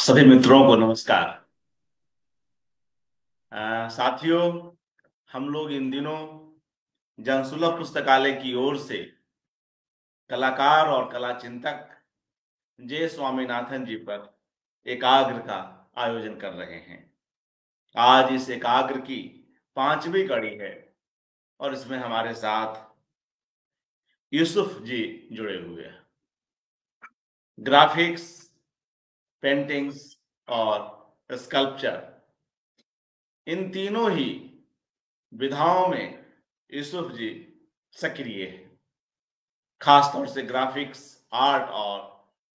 सभी मित्रों को नमस्कार। साथियों, हम लोग इन दिनों जनसुलभ पुस्तकालय की ओर से कलाकार और कला चिंतक जय स्वामीनाथन जी पर एकाग्र का आयोजन कर रहे हैं। आज इस एकाग्र की पांचवी कड़ी है और इसमें हमारे साथ यूसुफ जी जुड़े हुए हैं। ग्राफिक्स पेंटिंग्स और स्कल्पचर इन तीनों ही विधाओं में यूसुफ जी सक्रिय है। खासतौर से ग्राफिक्स आर्ट और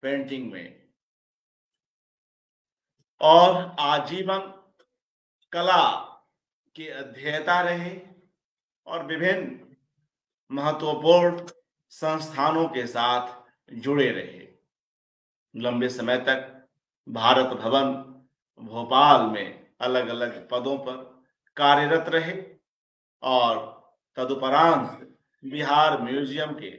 पेंटिंग में। और आजीवन कला की अध्ययता रहे और विभिन्न महत्वपूर्ण संस्थानों के साथ जुड़े रहे। लंबे समय तक भारत भवन भोपाल में अलग अलग पदों पर कार्यरत रहे और तदुपरांत बिहार म्यूज़ियम के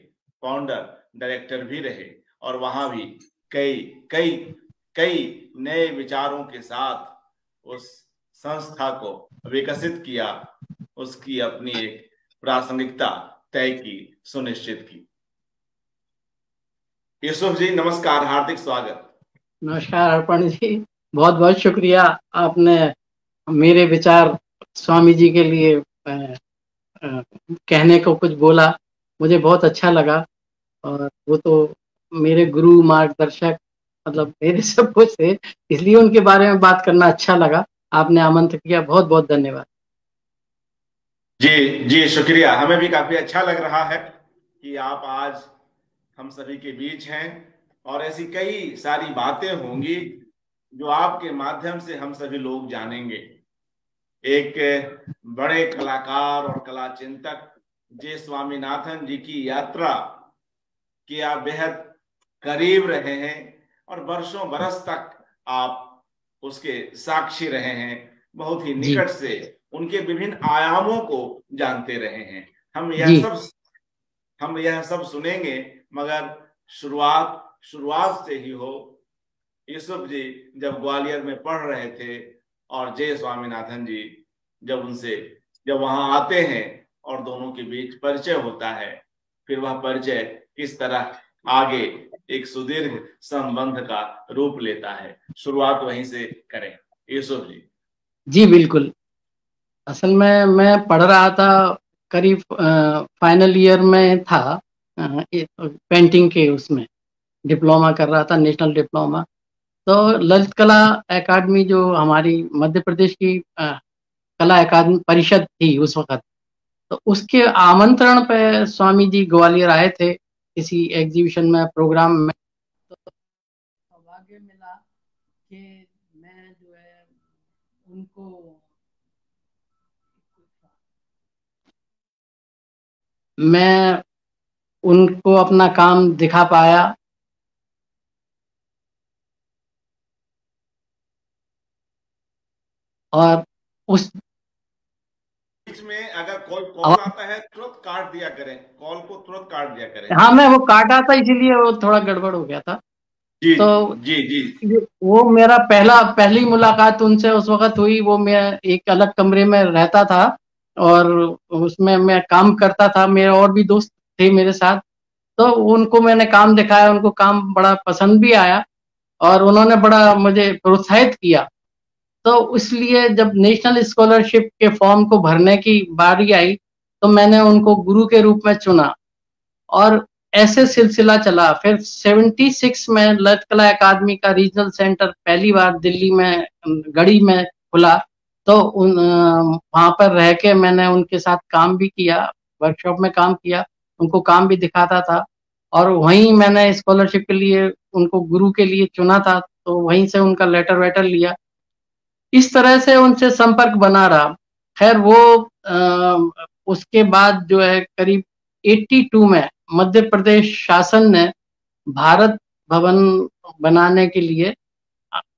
फाउंडर डायरेक्टर भी रहे और वहाँ भी कई कई कई नए विचारों के साथ उस संस्था को विकसित किया, उसकी अपनी एक प्रासंगिकता तय की, सुनिश्चित की। यूसुफ जी, नमस्कार, हार्दिक स्वागत। नमस्कार अर्पण जी। बहुत बहुत शुक्रिया आपने मेरे विचार स्वामी जी के लिए आ, आ, कहने को कुछ बोला। मुझे बहुत अच्छा लगा और वो तो मेरे गुरु मार्गदर्शक मतलब मेरे सब कुछ थे इसलिए उनके बारे में बात करना अच्छा लगा। आपने आमंत्रित किया। बहुत बहुत धन्यवाद। जी जी शुक्रिया। हमें भी काफ़ी अच्छा लग रहा है कि आप आज हम सभी के बीच हैं। और ऐसी कई सारी बातें होंगी जो आपके माध्यम से हम सभी लोग जानेंगे। एक बड़े कलाकार और कला चिंतक जे स्वामीनाथन जी की यात्रा के आप बेहद करीब रहे हैं और वर्षों बरस तक आप उसके साक्षी रहे हैं। बहुत ही निकट से उनके विभिन्न आयामों को जानते रहे हैं। हम यह सब हम यह सब सुनेंगे मगर शुरुआत शुरुआत से ही हो। यूसुफ जी जब ग्वालियर में पढ़ रहे थे और जय स्वामीनाथन जी जब उनसे, जब वहाँ आते हैं और दोनों के बीच परिचय होता है, फिर वह परिचय किस तरह आगे एक सुदीर्घ संबंध का रूप लेता है। शुरुआत वहीं से करें। यूसुफ जी। जी, बिल्कुल। असल में मैं पढ़ रहा था, करीब फाइनल ईयर में था पेंटिंग के उसमें। डिप्लोमा कर रहा था नेशनल डिप्लोमा। तो ललित कला एकेडमी जो हमारी मध्य प्रदेश की आ, कला अकादमी परिषद थी उस वक्त तो उसके आमंत्रण पे स्वामी जी ग्वालियर आए थे किसी एग्जीबिशन में प्रोग्राम में। तो सौभाग्य मिला कि मैं जो है उनको मैं उनको अपना काम दिखा पाया। और उस बीच में अगर कॉल कॉल आता है तुरंत काट दिया करें। कॉल को तुरंत काट दिया करें। हाँ मैं वो काटा था इसीलिए वो थोड़ा गड़बड़ हो गया था। जी तो जी जी। वो मेरा पहला पहली मुलाकात उनसे उस वक्त हुई वो मैं एक अलग कमरे में रहता था और उसमें मैं काम करता था मेरे और भी दोस्त थे मेरे साथ। तो उनको मैंने काम दिखाया उनको काम बड़ा पसंद भी आया और उन्होंने बड़ा मुझे प्रोत्साहित किया। तो इसलिए जब नेशनल स्कॉलरशिप के फॉर्म को भरने की बारी आई तो मैंने उनको गुरु के रूप में चुना। और ऐसे सिलसिला चला। फिर 76 में ललित कला अकादमी का रीजनल सेंटर पहली बार दिल्ली में, गढ़ी में खुला। तो उन, वहाँ पर रह के मैंने उनके साथ काम भी किया वर्कशॉप में काम किया। उनको काम भी दिखाता था। और वहीं मैंने स्कॉलरशिप के लिए उनको गुरु के लिए चुना था। तो वहीं से उनका लेटर वेटर लिया। इस तरह से उनसे संपर्क बना रहा। खैर वो आ, उसके बाद जो है करीब 82 में मध्य प्रदेश शासन ने भारत भवन बनाने के लिए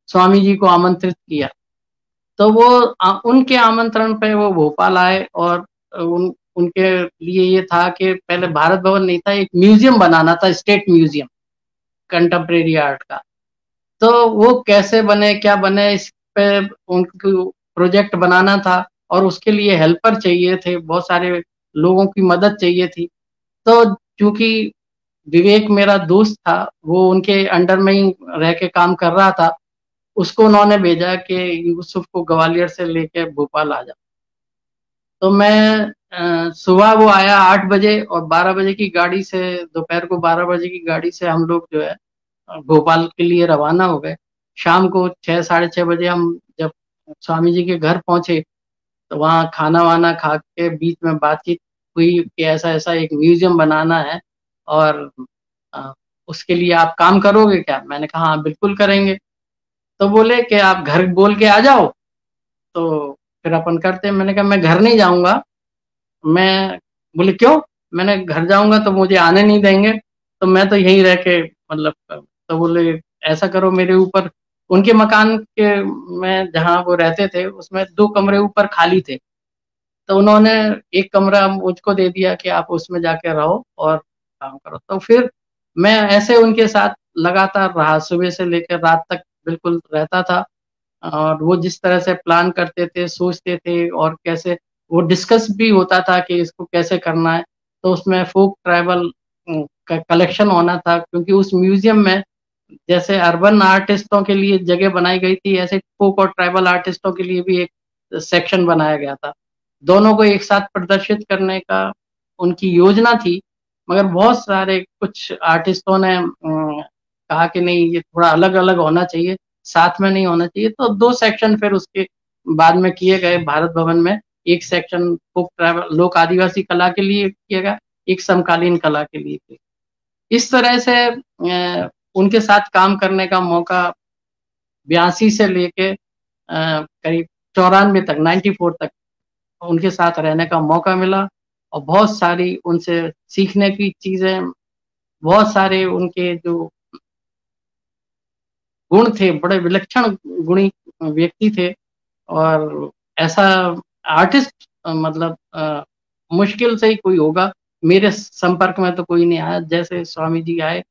स्वामी जी को आमंत्रित किया। तो वो उनके आमंत्रण पे वो भोपाल आए और उन उनके लिए ये था कि पहले भारत भवन नहीं था एक म्यूज़ियम बनाना था स्टेट म्यूज़ियम कंटेम्प्रेरी आर्ट का। तो वो कैसे बने क्या बने इस पे उनको प्रोजेक्ट बनाना था और उसके लिए हेल्पर चाहिए थे, बहुत सारे लोगों की मदद चाहिए थी। तो चूँकि विवेक मेरा दोस्त था, वो उनके अंडर में ही रह के काम कर रहा था, उसको उन्होंने भेजा कि यूसुफ को ग्वालियर से लेके भोपाल आ जाओ तो मैं सुबह वो आया आठ बजे और बारह बजे की गाड़ी से, दोपहर को बारह बजे की गाड़ी से हम लोग जो है, भोपाल के लिए रवाना हो गए। शाम को छः साढ़े छः बजे हम जब स्वामी जी के घर पहुँचे तो वहाँ खाना वाना खा के बीच में बातचीत हुई कि ऐसा ऐसा एक म्यूज़ियम बनाना है और उसके लिए आप काम करोगे क्या? मैंने कहा हाँ बिल्कुल करेंगे। तो बोले कि, आप घर बोल के आ जाओ। तो फिर अपन करते, मैंने कहा, मैं घर नहीं जाऊँगा। मैं बोले, क्यों? मैंने घर जाऊँगा तो मुझे आने नहीं देंगे। तो मैं तो यहीं रह के मतलब तो बोले, ऐसा करो मेरे ऊपर उनके मकान के में जहाँ वो रहते थे, उसमें दो कमरे ऊपर खाली थे। तो उन्होंने एक कमरा मुझको दे दिया कि आप उसमें जाके रहो और काम करो। तो फिर मैं ऐसे उनके साथ लगातार रहा। सुबह से लेकर रात तक बिल्कुल रहता था और वो जिस तरह से प्लान करते थे, सोचते थे और कैसे वो डिस्कस भी होता था कि इसको कैसे करना है। तो उसमें फोक ट्राइबल का कलेक्शन होना था क्योंकि उस म्यूज़ियम में जैसे अर्बन आर्टिस्टों के लिए जगह बनाई गई थी, ऐसे फोक और ट्राइबल आर्टिस्टों के लिए भी एक सेक्शन बनाया गया था। दोनों को एक साथ प्रदर्शित करने का उनकी योजना थी, मगर बहुत सारे कुछ आर्टिस्टों ने कहा कि नहीं, ये थोड़ा अलग अलग होना चाहिए, साथ में नहीं होना चाहिए। तो दो सेक्शन फिर उसके बाद में किए गए भारत भवन में। एक सेक्शन फोक ट्राइबल लोक आदिवासी कला के लिए किया गया, एक समकालीन कला के लिए इस तरह से उनके साथ काम करने का मौका बयासी से लेके करीब चौरानवे तक नाइन्टी फोर तक उनके साथ रहने का मौका मिला और बहुत सारी उनसे सीखने की चीज़ें बहुत सारे उनके जो गुण थे बड़े विलक्षण गुणी व्यक्ति थे और ऐसा आर्टिस्ट मतलब आ, मुश्किल से ही कोई होगा। मेरे संपर्क में तो कोई नहीं आया। जैसे स्वामी जी आए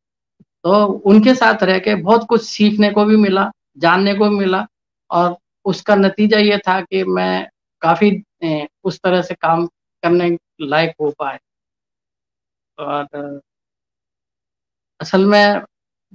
तो उनके साथ रह के बहुत कुछ सीखने को भी मिला, जानने को भी मिला और उसका नतीजा ये था कि मैं काफ़ी उस तरह से काम करने लायक हो पाए और, असल में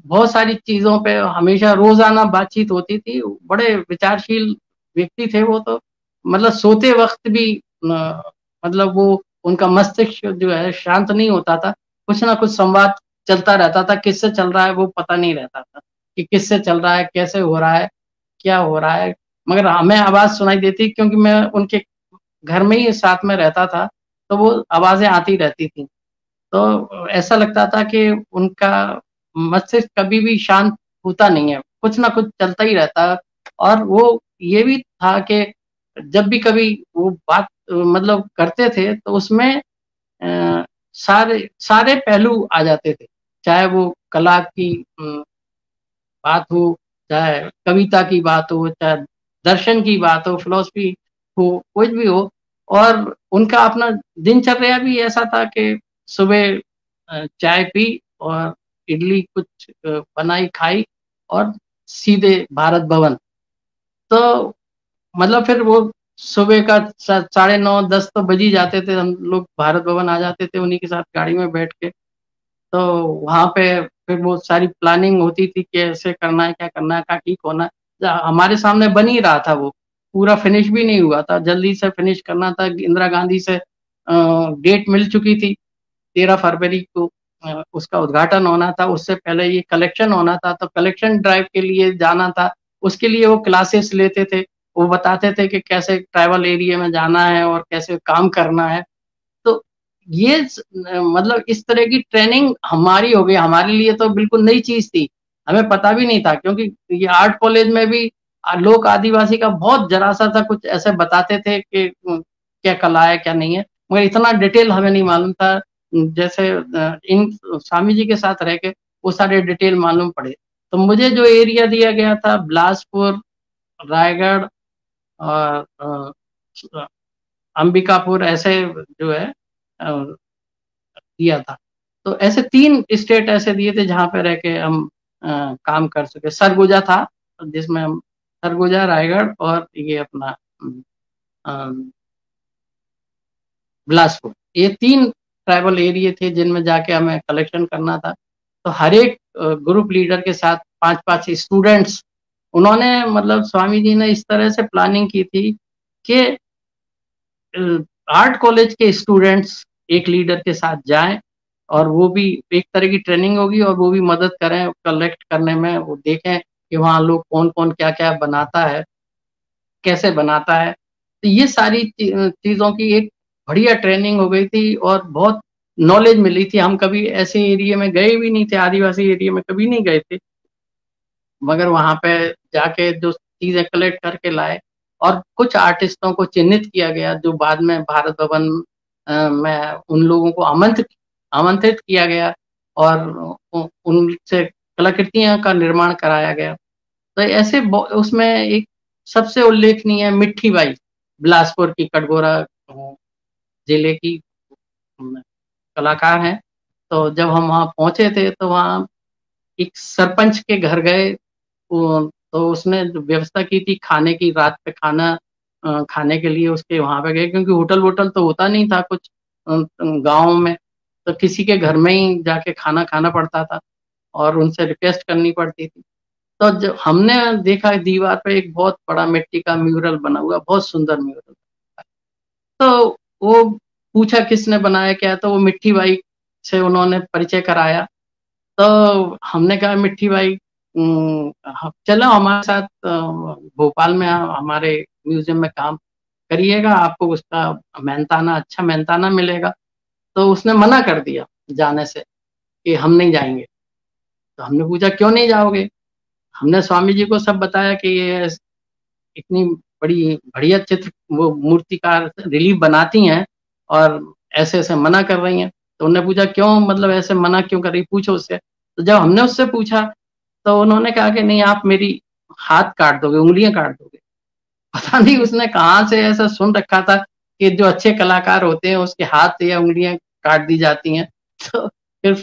बहुत सारी चीज़ों पे हमेशा रोज़ाना बातचीत होती थी, बड़े विचारशील व्यक्ति थे वो तो मतलब सोते वक्त भी मतलब वो उनका मस्तिष्क जो है शांत नहीं होता था, कुछ ना कुछ संवाद चलता रहता था किससे चल रहा है वो पता नहीं रहता था कि किससे चल रहा है कैसे हो रहा है क्या हो रहा है। मगर हमें आवाज़ सुनाई देती क्योंकि मैं उनके घर में ही साथ में रहता था तो वो आवाज़ें आती रहती थी। तो ऐसा लगता था कि उनका मस्तिष्क कभी भी शांत होता नहीं है कुछ ना कुछ चलता ही रहता। और वो ये भी था कि जब भी कभी वो बात मतलब करते थे तो उसमें आ, सारे सारे पहलू आ जाते थे। चाहे वो कला की बात हो, चाहे कविता की बात हो, चाहे दर्शन की बात हो फिलोसफी हो, कुछ भी हो, और उनका अपना दिनचर्या भी ऐसा था कि सुबह चाय पी और इडली कुछ बनाई, खाई और सीधे भारत भवन। तो मतलब फिर वो सुबह का साढ़े नौ, दस तो बज जाते थे, हम लोग भारत भवन आ जाते थे उन्हीं के साथ गाड़ी में बैठ के। तो वहाँ पे फिर वो सारी प्लानिंग होती थी कि ऐसे करना है, क्या करना है क्या ठीक होना है। हमारे सामने बन ही रहा था वो। पूरा फिनिश भी नहीं हुआ था। जल्दी से फिनिश करना था। इंदिरा गांधी से डेट मिल चुकी थी तेरह फरवरी को। उसका उद्घाटन होना था। उससे पहले ये कलेक्शन होना था। तो कलेक्शन ड्राइव के लिए जाना था। उसके लिए वो क्लासेस लेते थे। वो बताते थे कि कैसे ट्राइबल एरिया में जाना है और कैसे काम करना है। ये मतलब इस तरह की ट्रेनिंग हमारी हो गई। हमारे लिए तो बिल्कुल नई चीज़ थी। हमें पता भी नहीं था, क्योंकि ये आर्ट कॉलेज में भी लोक आदिवासी का बहुत जरा सा था, कुछ ऐसे बताते थे कि क्या कला है, क्या नहीं है? मगर इतना डिटेल हमें नहीं मालूम था। जैसे इन स्वामी जी के साथ रह के वो सारे डिटेल मालूम पड़े। तो मुझे जो एरिया दिया गया था, बिलासपुर, रायगढ़ और अंबिकापुर, ऐसे जो है दिया था। तो ऐसे तीन स्टेट ऐसे दिए थे जहाँ पे रह के हम आ, काम कर सके। सरगुजा था जिसमें हम सरगुजा रायगढ़ और ये अपना बिलासपुर। ये तीन ट्राइबल एरिया थे जिनमें जाके हमें कलेक्शन करना था। तो हर एक ग्रुप लीडर के साथ पाँच पाँच स्टूडेंट्स उन्होंने मतलब स्वामी जी ने इस तरह से प्लानिंग की थी कि आर्ट कॉलेज के स्टूडेंट्स एक लीडर के साथ जाएँ और वो भी एक तरह की ट्रेनिंग होगी और वो भी मदद करें, कलेक्ट करने में, वो देखें कि वहाँ लोग कौन कौन क्या क्या बनाता है, कैसे बनाता है। तो ये सारी चीज़ों की एक बढ़िया ट्रेनिंग हो गई थी और बहुत नॉलेज मिली थी। हम कभी ऐसे एरिया में गए भी नहीं थे, आदिवासी एरिया में कभी नहीं गए थे। मगर वहाँ पे जाके जो चीज़ें कलेक्ट करके लाए और कुछ आर्टिस्टों को चिन्हित किया गया जो बाद में भारत भवन में उन लोगों को आमंत्रित आमंत्रित किया गया और उनसे कलाकृतियाँ का निर्माण कराया गया। तो ऐसे उसमें एक सबसे उल्लेखनीय मिट्टी बाई, बिलासपुर की कटगोरा ज़िले की कलाकार हैं। तो जब हम वहाँ पहुँचे थे तो वहाँ एक सरपंच के घर गए। तो उसने व्यवस्था की थी, खाने की, रात पे खाना खाने के लिए उसके वहाँ पे गए, क्योंकि होटल वोटल तो होता नहीं था कुछ गाँव में। तो किसी के घर में ही जाके खाना खाना पड़ता था और उनसे रिक्वेस्ट करनी पड़ती थी। तो जब हमने देखा, दीवार पे एक बहुत बड़ा मिट्टी का म्यूरल बना हुआ, बहुत सुंदर म्यूरल। तो वो पूछा किसने बनाया क्या तो वो मिट्टी बाई से उन्होंने परिचय कराया। तो हमने कहा, मिट्टी बाई चलो हमारे साथ भोपाल में हमारे म्यूज़ियम में काम करिएगा, आपको उसका मेहनताना अच्छा मेहनताना मिलेगा। तो उसने मना कर दिया जाने से कि हम नहीं जाएँगे। तो हमने पूछा, क्यों नहीं जाओगे? हमने स्वामी जी को सब बताया कि ये इतनी बड़ी, बढ़िया चित्र, वो मूर्तिकार रिलीफ बनाती हैं और ऐसे ऐसे मना कर रही हैं। तो उन्होंने पूछा, क्यों? मतलब ऐसे मना क्यों कर रही? पूछो उससे। तो जब हमने उससे पूछा तो उन्होंने कहा कि, नहीं, आप मेरी हाथ काट दोगे, उंगलियाँ काट दोगे। पता नहीं उसने कहाँ से ऐसा सुन रखा था कि जो अच्छे कलाकार होते हैं, उसके हाथ या उंगलियाँ काट दी जाती हैं। तो फिर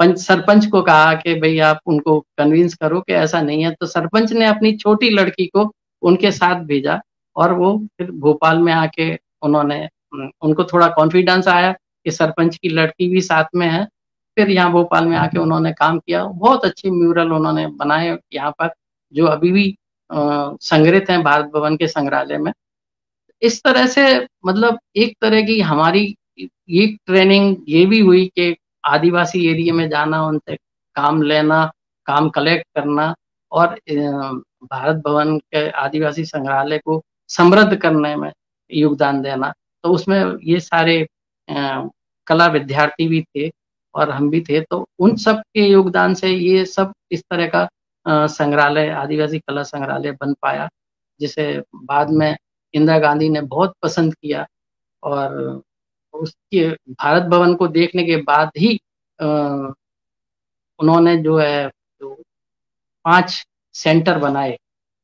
पंच, सरपंच को कहा कि भाई आप उनको कन्विंस करो कि ऐसा नहीं है। तो सरपंच ने अपनी छोटी लड़की को उनके साथ भेजा और वो फिर भोपाल में आके उन्होंने, उनको थोड़ा कॉन्फिडेंस आया कि सरपंच की लड़की भी साथ में है। फिर यहाँ भोपाल में आके उन्होंने काम किया। बहुत अच्छे म्यूरल उन्होंने बनाए यहाँ पर, जो अभी भी संग्रहित हैं भारत भवन के संग्रहालय में। इस तरह से मतलब एक तरह की हमारी ये ट्रेनिंग ये भी हुई कि आदिवासी एरिया में जाना, उनसे काम लेना, काम कलेक्ट करना और भारत भवन के आदिवासी संग्रहालय को समृद्ध करने में योगदान देना। तो उसमें ये सारे कला विद्यार्थी भी थे और हम भी थे। तो उन सब के योगदान से ये सब इस तरह का संग्रहालय, आदिवासी कला संग्रहालय बन पाया, जिसे बाद में इंदिरा गांधी ने बहुत पसंद किया और उसके भारत भवन को देखने के बाद ही उन्होंने जो है, जो पाँच सेंटर बनाए,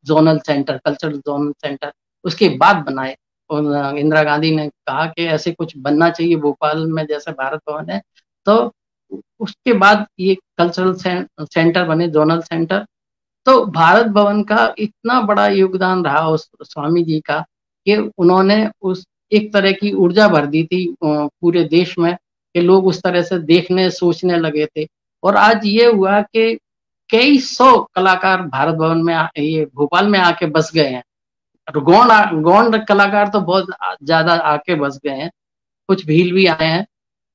zonal centre, cultural zonal centre, उसके बाद बनाए। और इंदिरा गांधी ने कहा कि ऐसे कुछ बनना चाहिए भोपाल में, जैसे भारत भवन है तो उसके बाद ये कल्चरल सेंटर बने, जोनल सेंटर तो भारत भवन का इतना बड़ा योगदान रहा उस स्वामी जी का कि उन्होंने उस एक तरह की ऊर्जा भर दी थी पूरे देश में कि लोग उस तरह से देखने, सोचने लगे थे। और आज ये हुआ कि कई सौ कलाकार भारत भवन में ये भोपाल में आके बस गए हैं। गौंड गौंड कलाकार तो बहुत ज़्यादा आके बस गए हैं। कुछ भील भी आए हैं।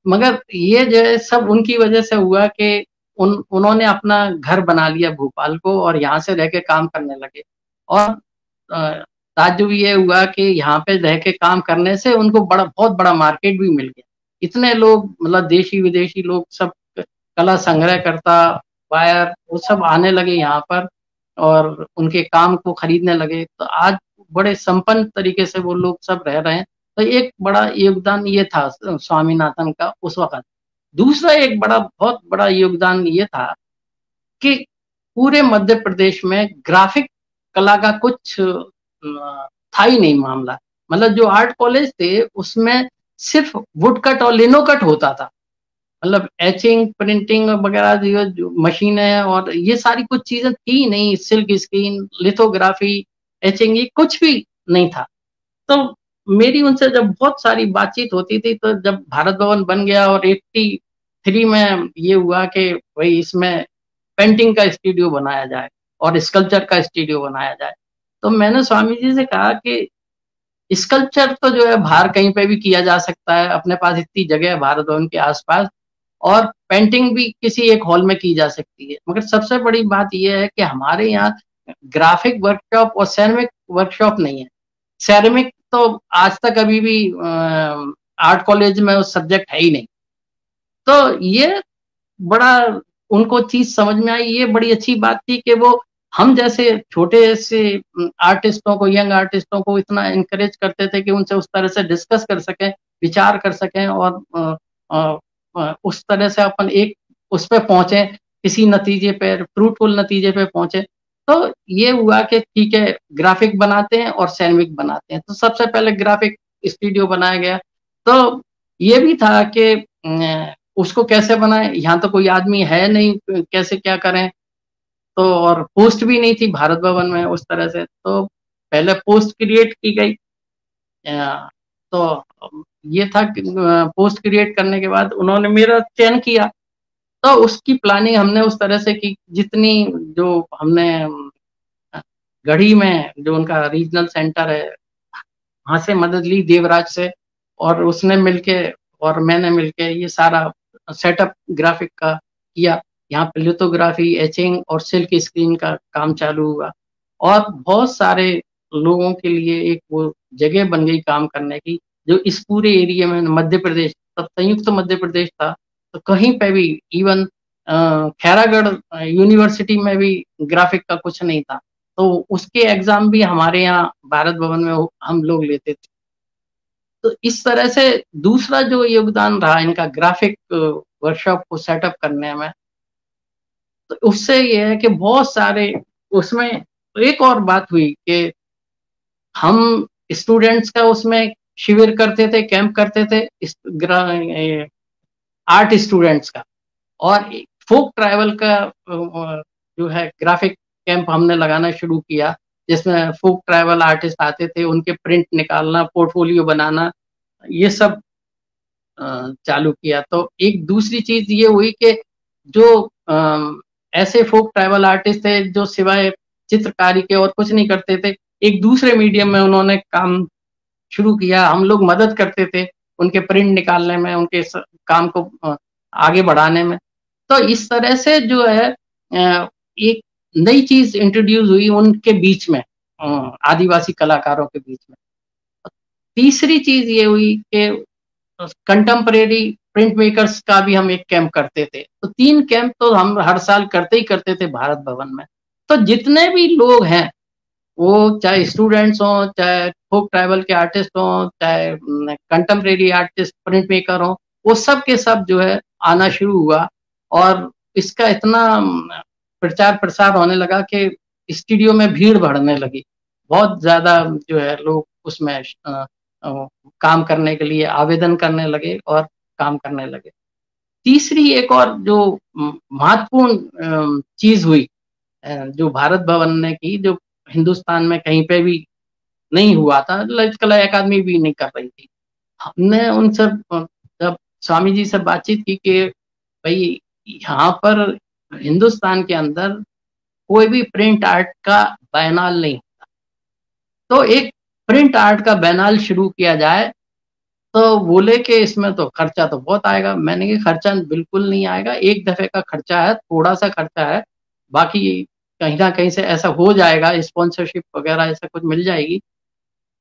मगर ये जो है सब उनकी वजह से हुआ कि उन, उन्होंने अपना घर बना लिया भोपाल को और यहाँ से रह के काम करने लगे। और ताजुब ये हुआ कि यहाँ पे रह के काम करने से उनको बड़ा, बहुत बड़ा मार्केट भी मिल गया। इतने लोग मतलब देशी विदेशी लोग सब कला संग्रह करता, वायर, वो सब आने लगे यहाँ पर और उनके काम को खरीदने लगे। तो आज बड़े संपन्न तरीके से वो लोग सब रह रहे हैं। तो एक बड़ा योगदान ये था, स्वामीनाथन का उस वक्त। दूसरा एक बड़ा, बहुत बड़ा योगदान ये था कि पूरे मध्य प्रदेश में ग्राफिक कला का कुछ था ही नहीं मामला। मतलब जो आर्ट कॉलेज थे, उसमें सिर्फ़ वुड कट और लिनो कट होता था। मतलब एचिंग प्रिंटिंग वगैरह जो मशीन और ये सारी कुछ चीज़ें थी नहीं सिल्क स्क्रीन लिथोग्राफी एचिंग ये कुछ भी नहीं था। तो मेरी उनसे जब बहुत सारी बातचीत होती थी तो जब भारत भवन बन गया और एट्टी थ्री में ये हुआ कि भाई इसमें पेंटिंग का स्टूडियो बनाया जाए और स्कल्पचर का स्टूडियो बनाया जाए। तो मैंने स्वामी जी से कहा कि स्कल्पचर तो जो है बाहर कहीं पे भी किया जा सकता है, अपने पास इतनी जगह है भारत भवन के आसपास और पेंटिंग भी किसी एक हॉल में की जा सकती है। मगर सबसे बड़ी बात यह है कि हमारे यहाँ ग्राफिक वर्कशॉप और सैरमिक वर्कशॉप नहीं है। सैरमिक तो आज तक अभी भी आर्ट कॉलेज में उस सब्जेक्ट है ही नहीं। तो ये बड़ा, उनको चीज़ समझ में आई, ये बड़ी अच्छी बात थी कि वो हम जैसे छोटे से आर्टिस्टों को, यंग आर्टिस्टों को इतना इंकरेज करते थे कि उनसे उस तरह से डिस्कस कर सकें, विचार कर सकें और उस तरह से अपन एक उस पर पहुँचे, किसी नतीजे पर फ्रूटफुल नतीजे पे पहुँचे। तो ये हुआ कि ठीक है ग्राफिक बनाते हैं और सैनविक बनाते हैं। तो सबसे पहले ग्राफिक स्टूडियो बनाया गया। तो ये भी था कि उसको कैसे बनाए? यहाँ तो कोई आदमी है नहीं, कैसे क्या करें? तो और पोस्ट भी नहीं थी भारत भवन में उस तरह से। तो पहले पोस्ट क्रिएट की गई। तो ये था पोस्ट क्रिएट करने के बाद उन्होंने मेरा चयन किया। तो उसकी प्लानिंग हमने उस तरह से की, जितनी जो हमने, गढ़ी में जो उनका रीजनल सेंटर है, वहाँ से मदद ली देवराज से और उसने मिलके और मैंने मिलके ये सारा सेटअप ग्राफिक का किया। यहाँ पे लिथोग्राफी एचिंग और सिल्क स्क्रीन का काम चालू हुआ। और बहुत सारे लोगों के लिए एक वो जगह बन गई काम करने की, जो इस पूरे एरिया में मध्य प्रदेश, तब संयुक्त तो मध्य प्रदेश था तो कहीं पे भी इवन खैरागढ़ यूनिवर्सिटी में भी ग्राफिक का कुछ नहीं था। तो उसके एग्ज़ाम भी हमारे यहाँ भारत भवन में हम लोग लेते थे। तो इस तरह से दूसरा जो योगदान रहा, इनका ग्राफिक वर्कशॉप को सेटअप करने में तो उससे ये है कि बहुत सारे, उसमें एक और बात हुई कि हम स्टूडेंट्स का उसमें शिविर करते थे कैंप करते थे आर्ट स्टूडेंट्स का। और फोक ट्राइवल का जो है ग्राफिक कैंप हमने लगाना शुरू किया, जिसमें फोक ट्रैवल आर्टिस्ट आते थे, उनके प्रिंट निकालना, पोर्टफोलियो बनाना, ये सब चालू किया। तो एक दूसरी चीज़ ये हुई कि जो ऐसे फोक ट्रैवल आर्टिस्ट थे, जो सिवाय चित्रकारी के और कुछ नहीं करते थे, एक दूसरे मीडियम में उन्होंने काम शुरू किया। हम लोग मदद करते थे। उनके प्रिंट निकालने में, उनके काम को आगे बढ़ाने में। तो इस तरह से जो है एक नई चीज़ इंट्रोड्यूस हुई उनके बीच में आदिवासी कलाकारों के बीच में। तीसरी चीज़ ये हुई कि कंटेम्परेरी प्रिंट मेकर्स का भी हम एक कैंप करते थे। तो तीन कैंप तो हम हर साल करते ही करते थे भारत भवन में। तो जितने भी लोग हैं, वो चाहे स्टूडेंट्स हों, चाहे फोक ट्राइबल के आर्टिस्ट हों, चाहे कंटेम्प्रेरी आर्टिस्ट प्रिंट मेकर हों, वो सब के सब जो है आना शुरू हुआ और इसका इतना प्रचार प्रसार होने लगा कि स्टूडियो में भीड़ बढ़ने लगी। बहुत ज़्यादा जो है लोग उसमें काम करने के लिए आवेदन करने लगे और काम करने लगे। तीसरी एक और जो महत्वपूर्ण चीज़ हुई जो भारत भवन ने की, जो हिंदुस्तान में कहीं पे भी नहीं हुआ था, ललित कला अकादमी भी नहीं कर रही थी। हमने उनसे, जब स्वामी जी से बातचीत की कि भाई, यहाँ पर हिंदुस्तान के अंदर कोई भी प्रिंट आर्ट का बैनाल नहीं होता। तो एक प्रिंट आर्ट का बैनाल शुरू किया जाए तो बोले कि इसमें तो खर्चा तो बहुत आएगा। मैंने कहा, खर्चा बिल्कुल नहीं आएगा। एक दफे का खर्चा है थोड़ा सा खर्चा है, बाकी कहीं ना कहीं से ऐसा हो जाएगा स्पॉन्सरशिप वगैरह ऐसा कुछ मिल जाएगी।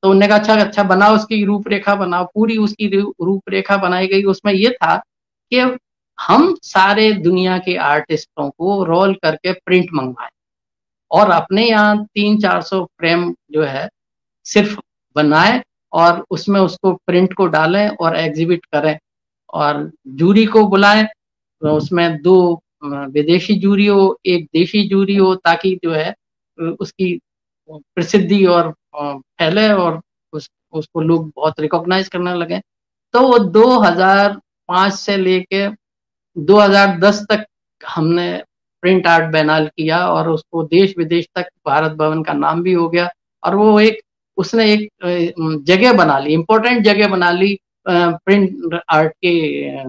तो उन्होंने कहा अच्छा अच्छा बनाओ उसकी रूपरेखा, बनाओ। पूरी उसकी रूपरेखा बनाई गई। उसमें ये था कि हम सारे दुनिया के आर्टिस्टों को रोल करके प्रिंट मंगवाए और अपने यहाँ तीन चार सौ फ्रेम जो है सिर्फ़ बनाए और उसमें उसको प्रिंट को डालें और एग्जिबिट करें और जूरी को बुलाएँ। तो उसमें दो विदेशी जूरी हो, एक देशी जूरी हो ताकि जो है उसकी प्रसिद्धि और फैले और उस, उसको लोग बहुत रिकॉग्नाइज करने लगे। तो वो 2005 से लेके 2010 तक हमने प्रिंट आर्ट बैनाल किया और उसको देश विदेश तक भारत भवन का नाम भी हो गया और वो एक उसने एक जगह बना ली इम्पोर्टेंट जगह बना ली प्रिंट आर्ट के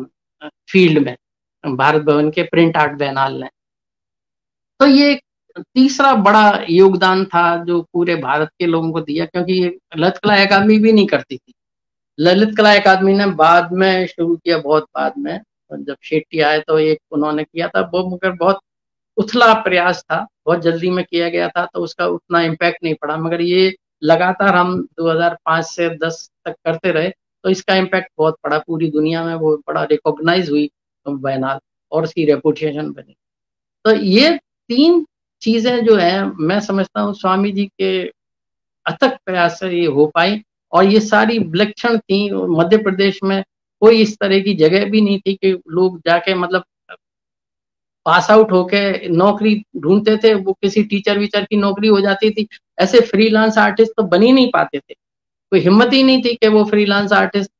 फ़ील्ड में भारत भवन के प्रिंट आर्ट बैनाल ने। तो ये तीसरा बड़ा योगदान था जो पूरे भारत के लोगों को दिया, क्योंकि ललित कला अकादमी भी नहीं करती थी। ललित कला अकादमी ने बाद में शुरू किया, बहुत बाद में जब शेट्टी आए तो एक उन्होंने किया था, वो मगर बहुत उथला प्रयास था, बहुत जल्दी में किया गया था तो उसका उतना इम्पैक्ट नहीं पड़ा, मगर ये लगातार हम 2005 से 10 तक करते रहे तो इसका इम्पैक्ट बहुत पड़ा, पूरी दुनिया में वो बड़ा रिकॉग्नाइज हुई तो बैनाल और उसकी रेपुटेशन बनी। तो ये तीन चीज़ें जो है, मैं समझता हूँ स्वामी जी के अथक प्रयास से ये हो पाई और ये सारी विलक्षण थी। मध्य प्रदेश में कोई इस तरह की जगह भी नहीं थी कि लोग जाके मतलब पास आउट होके नौकरी ढूंढते थे, वो किसी टीचर वीचर की नौकरी हो जाती थी। ऐसे फ्रीलांस आर्टिस्ट तो बन ही नहीं पाते थे। कोई हिम्मत ही नहीं थी कि वो फ्रीलांस आर्टिस्ट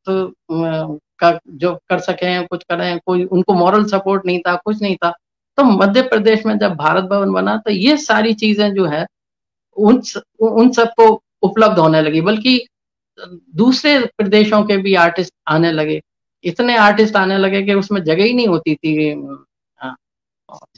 का जो कर सके, कुछ करें, कोई उनको मॉरल सपोर्ट नहीं था, कुछ नहीं था। तो मध्य प्रदेश में जब भारत भवन बना तो ये सारी चीज़ें जो है, उन उन सबको उपलब्ध होने लगी, बल्कि दूसरे प्रदेशों के भी आर्टिस्ट आने लगे। इतने आर्टिस्ट आने लगे कि उसमें जगह ही नहीं होती थी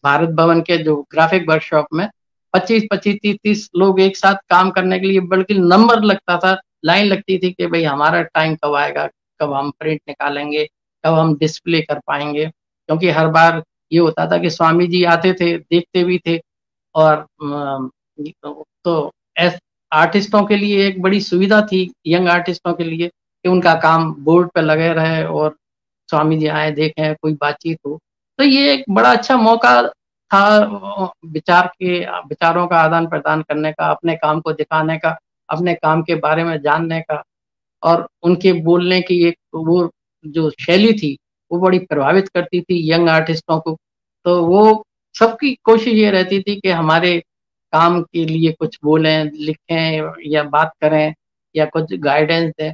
भारत भवन के जो ग्राफिक वर्कशॉप में 25 25 30 30 लोग एक साथ काम करने के लिए, बल्कि नंबर लगता था लाइन लगती थी कि भाई हमारा टाइम कब आएगा, कब हम प्रिंट निकालेंगे, कब हम डिस्प्ले कर पाएँगे, क्योंकि हर बार ये होता था कि स्वामी जी आते थे, देखते भी थे और तो आर्टिस्टों के लिए एक बड़ी सुविधा थी, यंग आर्टिस्टों के लिए कि उनका काम बोर्ड पे लगे रहे और स्वामी जी आए, देखें, कोई बातचीत हो। तो ये एक बड़ा अच्छा मौका था विचार के, विचारों का आदान प्रदान करने का, अपने काम को दिखाने का, अपने काम के बारे में जानने का और उनके बोलने की एक वो जो शैली थी वो बड़ी प्रभावित करती थी यंग आर्टिस्टों को। तो वो सबकी कोशिश ये रहती थी कि हमारे काम के लिए कुछ बोलें, लिखें या बात करें या कुछ गाइडेंस दें।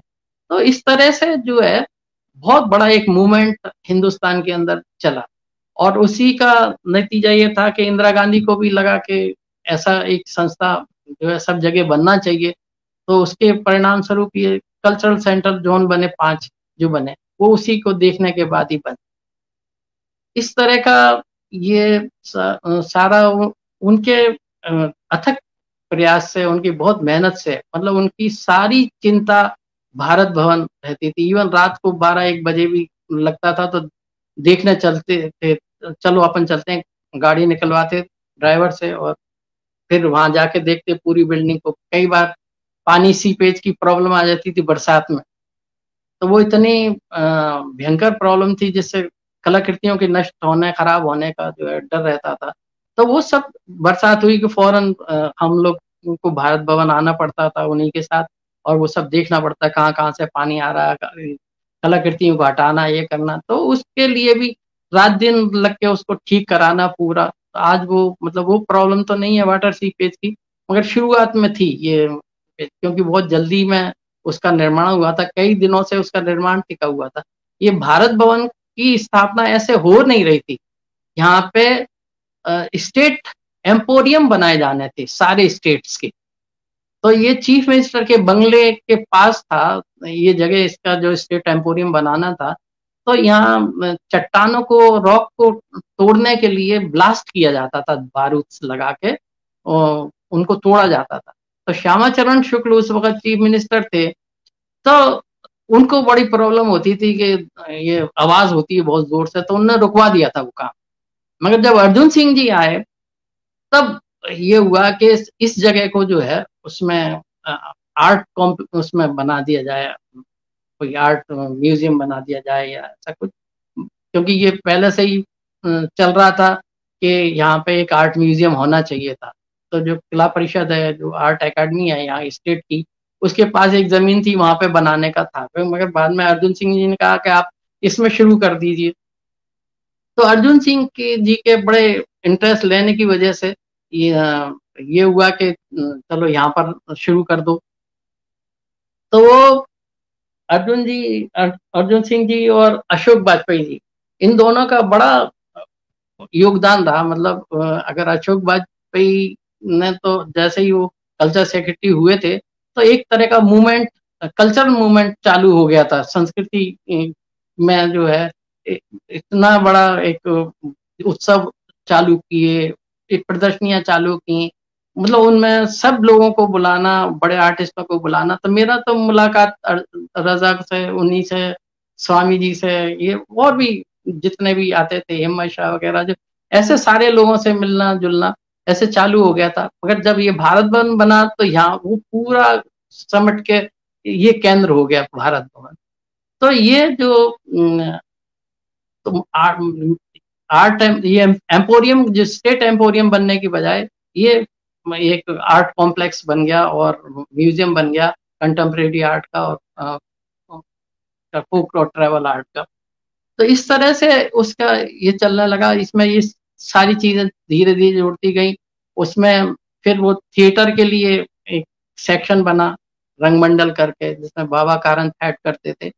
तो इस तरह से जो है, बहुत बड़ा एक मूवमेंट हिंदुस्तान के अंदर चला। और उसी का नतीजा ये था कि इंदिरा गांधी को भी लगा कि ऐसा एक संस्था जो है, सब जगह बनना चाहिए। तो उसके परिणाम स्वरूप ये कल्चरल सेंटर जोन बने, पाँच जो बने। वो उसी को देखने के बाद ही बने। इस तरह का ये सारा उनके अथक प्रयास से, उनकी बहुत मेहनत से मतलब उनकी सारी चिंता भारत भवन रहती थी। इवन रात को बारह एक बजे भी लगता था तो देखने चलते थे, चलो अपन चलते हैं, गाड़ी निकलवाते ड्राइवर से और फिर वहाँ जाके देखते पूरी बिल्डिंग को। कई बार पानी सीपेज की प्रॉब्लम आ जाती थी बरसात में। तो वो इतनी भयंकर प्रॉब्लम थी जिससे कलाकृतियों के नष्ट होने, खराब होने का जो है डर रहता था। तो वो सब बरसात हुई कि फ़ौरन हम लोग को भारत भवन आना पड़ता था उन्हीं के साथ और वो सब देखना पड़ता, कहाँ कहाँ से पानी आ रहा है कलाकृतियों को हटाना, ये करना। तो उसके लिए भी रात दिन लग के उसको ठीक कराना पूरा। तो आज वो मतलब वो प्रॉब्लम तो नहीं है वाटर सीपेज की, मगर शुरुआत में थी ये, क्योंकि बहुत जल्दी में उसका निर्माण हुआ था, कई दिनों से उसका निर्माण टिका हुआ था। ये भारत भवन की स्थापना ऐसे हो नहीं रही थी। यहाँ पे स्टेट एम्पोरियम बनाए जाने थे सारे स्टेट्स के। तो ये चीफ मिनिस्टर के बंगले के पास था, ये जगह इसका जो स्टेट एम्पोरियम बनाना था तो यहाँ चट्टानों को रॉक को तोड़ने के लिए ब्लास्ट किया जाता था, बारूद लगा के उनको तोड़ा जाता था। तो श्यामा चरण शुक्ल उस वक्त चीफ मिनिस्टर थे। तो उनको बड़ी प्रॉब्लम होती थी कि ये आवाज़ होती है बहुत ज़ोर से तो उन्होंने रुकवा दिया था वो काम। मगर जब अर्जुन सिंह जी आए, तब ये हुआ कि इस जगह को जो है, उसमें आर्ट कॉम्प, उसमें बना दिया जाए, कोई आर्ट म्यूज़ियम बना दिया जाए या ऐसा कुछ। क्योंकि ये पहले से ही चल रहा था कि यहाँ पे एक आर्ट म्यूज़ियम होना चाहिए था। तो जो कला परिषद है, जो आर्ट एकेडमी है यहाँ स्टेट की, उसके पास एक ज़मीन थी वहाँ पे बनाने का था। मगर बाद में अर्जुन सिंह जी ने कहा कि आप इसमें शुरू कर दीजिए। तो अर्जुन सिंह के जी के बड़े इंटरेस्ट लेने की वजह से ये ये हुआ कि, चलो यहाँ पर शुरू कर दो। तो वो अर्जुन जी अर्जुन सिंह जी और अशोक वाजपेयी जी, इन दोनों का बड़ा योगदान रहा। मतलब अगर अशोक वाजपेयी ने तो जैसे ही वो कल्चर सेक्रेटरी हुए थे तो एक तरह का मूवमेंट कल्चर मूवमेंट चालू हो गया था। संस्कृति में जो है इतना बड़ा एक उत्सव चालू किए प्रदर्शनियाँ चालू की। मतलब उनमें सब लोगों को बुलाना, बड़े आर्टिस्टों को बुलाना तो मेरा तो मुलाकात रजा से, उन्हीं से, स्वामी जी से, ये और भी जितने भी आते थे हिम्मत शाह वगैरह, जो ऐसे सारे लोगों से मिलना जुलना ऐसे चालू हो गया था। मगर जब ये भारत भवन बना तो यहाँ वो पूरा समट के ये केंद्र हो गया भारत भवन। तो ये जो तो आर्ट ये एम्पोरियम, जो स्टेट एम्पोरियम बनने की बजाय ये एक आर्ट कॉम्प्लेक्स बन गया और म्यूज़ियम बन गया, कंटेम्प्रेरी आर्ट का और फोक और ट्रेवल आर्ट का। तो इस तरह से उसका ये चलने लगा। इसमें ये सारी चीज़ें धीरे धीरे जुड़ती गई। उसमें फिर वो थिएटर के लिए एक सेक्शन बना, रंगमंडल करके, जिसमें बाबा कारण फैट करते थे।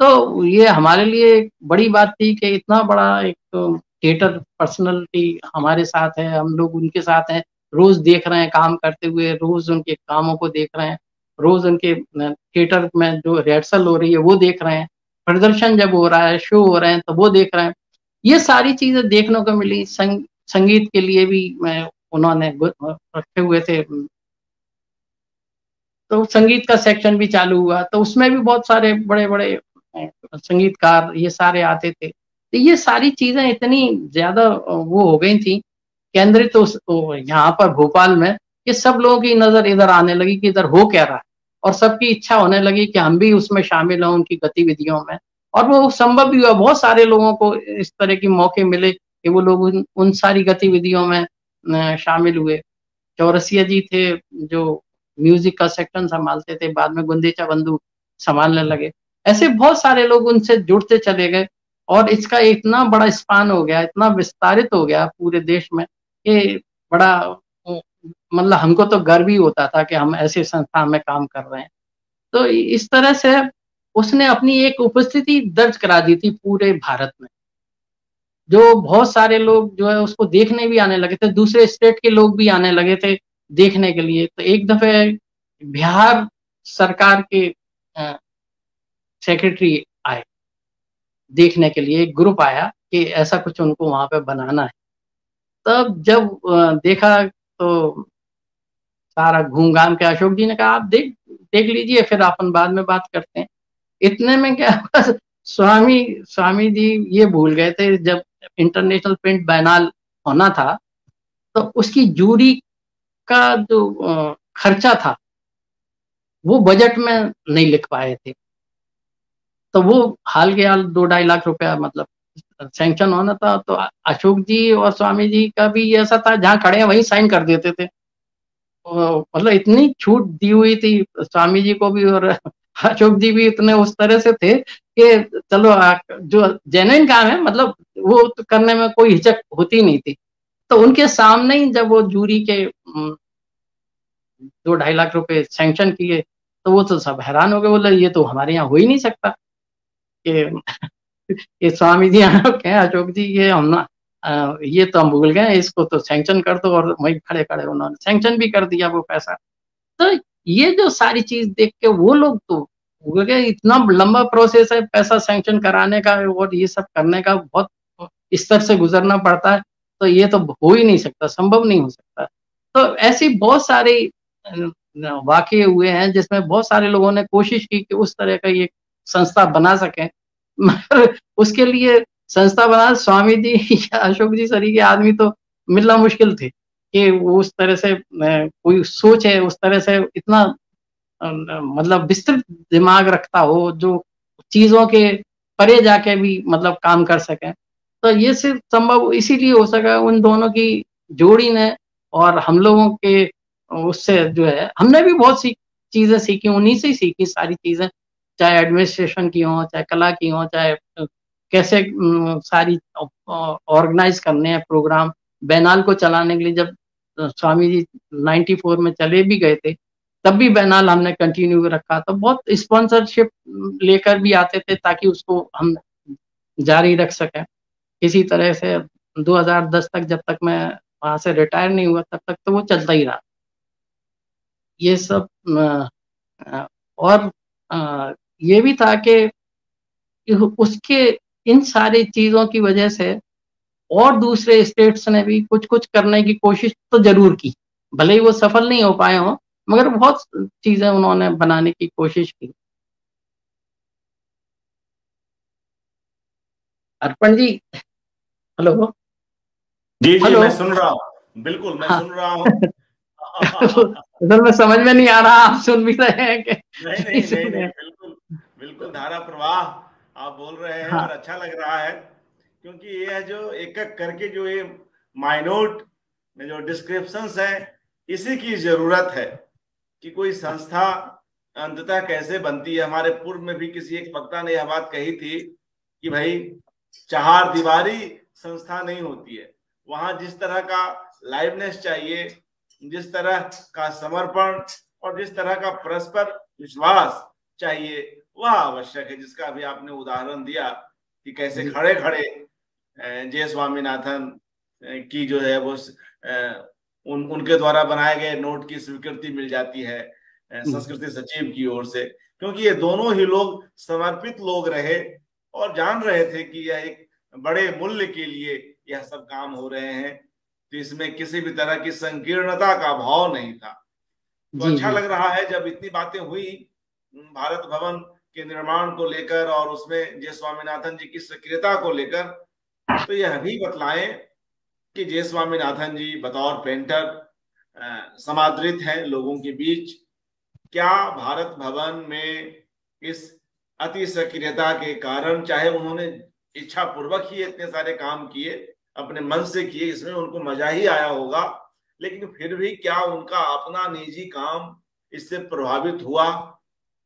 तो ये हमारे लिए एक बड़ी बात थी कि इतना बड़ा एक थिएटर पर्सनलिटी हमारे साथ है, हम लोग उनके साथ हैं। रोज देख रहे हैं काम करते हुए, रोज उनके कामों को देख रहे हैं। रोज उनके थिएटर में जो रिहर्सल हो रही है, वो देख रहे हैं। प्रदर्शन जब हो रहा है शो हो रहे हैं तो वो देख रहे हैं। ये सारी चीज़ें देखने को मिली। संग, संगीत के लिए भी उन्होंने रखे हुए थे। तो संगीत का सेक्शन भी चालू हुआ। तो उसमें भी बहुत सारे बड़े बड़े संगीतकार ये सारे आते थे। तो ये सारी चीज़ें इतनी ज़्यादा वो हो गई थी। केंद्रित तो यहाँ पर भोपाल में कि सब लोगों की नज़र इधर आने लगी कि इधर हो क्या रहा है? और सबकी इच्छा होने लगी कि हम भी उसमें शामिल हों उनकी गतिविधियों में। और वो संभव भी हुआ बहुत सारे लोगों को इस तरह के मौके मिले कि वो लोग उन, उन सारी गतिविधियों में शामिल हुए। चौरसिया जी थे जो म्यूज़िक का सेक्शन संभालते थे बाद में गुंदेचा बंधु संभालने लगे। ऐसे बहुत सारे लोग उनसे जुड़ते चले गए और इसका इतना बड़ा स्पान हो गया इतना विस्तारित हो गया पूरे देश में कि बड़ा मतलब हमको तो गर्व ही होता था कि हम ऐसे संस्था में काम कर रहे हैं। तो इस तरह से उसने अपनी एक उपस्थिति दर्ज करा दी थी पूरे भारत में। जो बहुत सारे लोग जो है उसको देखने भी आने लगे थे, दूसरे स्टेट के लोग भी आने लगे थे देखने के लिए। तो एक दफे बिहार सरकार के सेक्रेटरी आए, देखने के लिए एक ग्रुप आया कि ऐसा कुछ उनको वहाँ पे बनाना है। तब जब देखा तो सारा घूम घाम के अशोक जी ने कहा, आप देख देख लीजिए, फिर अपन बाद में बात करते हैं। इतने में क्या स्वामी स्वामी जी ये भूल गए थे, जब इंटरनेशनल प्रिंट बैनाल होना था तो उसकी जूरी का जो खर्चा था, वो बजट में नहीं लिख पाए थे। तो वो हाल के हाल दो ढाई लाख रुपया मतलब सैंक्शन होना था तो अशोक जी और स्वामी जी का भी ऐसा था, जहाँ खड़े हैं वहीं साइन कर देते थे। मतलब इतनी छूट दी हुई थी स्वामी जी को भी और अशोक जी भी इतने उस तरह से थे कि चलो जो जेन्युइन काम है मतलब वो तो करने में कोई हिचक होती नहीं थी। तो उनके सामने ही जब वो जूरी के दो ढाई लाख रुपए सैंक्शन किए तो वो तो सब हैरान हो गए, बोले, ये तो हमारे यहाँ हो ही नहीं सकता कि ये स्वामी जी कहें अशोक जी, ये हम ना ये तो हम भूल गए इसको तो सैंक्शन कर दो और वही खड़े खड़े उन्होंने सैंक्शन भी कर दिया वो पैसा। तो ये जो सारी चीज़ देख के वो लोग तो क्योंकि इतना लंबा प्रोसेस है पैसा सैंक्शन कराने का और ये सब करने का बहुत स्तर से गुजरना पड़ता है तो ये तो हो ही नहीं सकता, संभव नहीं हो सकता। तो ऐसी बहुत सारी वाक्य हुए हैं जिसमें बहुत सारे लोगों ने कोशिश की कि उस तरह का ये संस्था बना सके, मगर उसके लिए संस्था बना, स्वामी जी या अशोक जी सरी के आदमी तो मिलना मुश्किल थे। कि वो उस तरह से कोई सोच है, उस तरह से इतना मतलब विस्तृत दिमाग रखता हो, जो चीज़ों के परे जाके भी मतलब काम कर सके। तो ये सिर्फ़ संभव इसीलिए हो सका उन दोनों की जोड़ी ने और हम लोगों के, उससे जो है, हमने भी बहुत सी चीज़ें सीखी, उन्हीं से ही सीखी सारी चीज़ें, चाहे एडमिनिस्ट्रेशन की हो, चाहे कला की हो, चाहे कैसे सारी ऑर्गेनाइज करने हैं प्रोग्राम बैनाल को चलाने के लिए जब स्वामी जी 94 में चले भी गए थे। तब भी बैनाल हमने कंटिन्यू रखा। तो बहुत स्पॉन्सरशिप लेकर भी आते थे ताकि उसको हम जारी रख सकें। किसी तरह से 2010 तक जब तक मैं वहाँ से रिटायर नहीं हुआ, तब तक तो वो चलता ही रहा। ये सब और ये भी था कि उसके इन सारी चीज़ों की वजह से और दूसरे स्टेट्स ने भी कुछ कुछ करने की कोशिश तो ज़रूर की। भले ही वो सफल नहीं हो पाए हों मगर बहुत चीज़ें उन्होंने बनाने की कोशिश की। अर्पण जी हेलो। जी जी मैं सुन रहा हूँ। बिल्कुल मैं हाँ। सुन रहा हूँ। असल में समझ में नहीं आ रहा आप सुन भी रहे हैं कि नहीं नहीं, नहीं, नहीं बिल्कुल बिल्कुल धारा प्रवाह आप बोल रहे हैं हाँ। और अच्छा लग रहा है। क्योंकि ये जो एक एक करके जो ये माइनोट में जो डिस्क्रिप्शन है इसी की ज़रूरत है कि कोई संस्था अंततः कैसे बनती है। हमारे पूर्व में भी किसी एक वक्ता ने यह बात कही थी कि भाई चार दीवारी संस्था नहीं होती है। वहाँ जिस तरह का लाइवनेस चाहिए जिस तरह का समर्पण और जिस तरह का परस्पर विश्वास चाहिए वह आवश्यक है जिसका अभी आपने उदाहरण दिया कि कैसे खड़े खड़े जय स्वामीनाथन की जो है वो उन उनके द्वारा बनाए गए नोट की स्वीकृति मिल जाती है संस्कृति सचिव की ओर से। क्योंकि ये दोनों ही लोग समर्पित लोग रहे और जान रहे थे कि यह एक बड़े मूल्य के लिए यह सब काम हो रहे हैं तो इसमें किसी भी तरह की संकीर्णता का भाव नहीं था। तो अच्छा लग रहा है जब इतनी बातें हुई भारत भवन के निर्माण को लेकर और उसमें जय स्वामीनाथन जी की सक्रियता को लेकर। तो यह भी बतलाएँ कि जय स्वामीनाथन जी बतौर पेंटर समादृत हैं लोगों के बीच। क्या भारत भवन में इस अति सक्रियता के कारण, चाहे उन्होंने इच्छा पूर्वक ही इतने सारे काम किए, अपने मन से किए, इसमें उनको मज़ा ही आया होगा, लेकिन फिर भी क्या उनका अपना निजी काम इससे प्रभावित हुआ?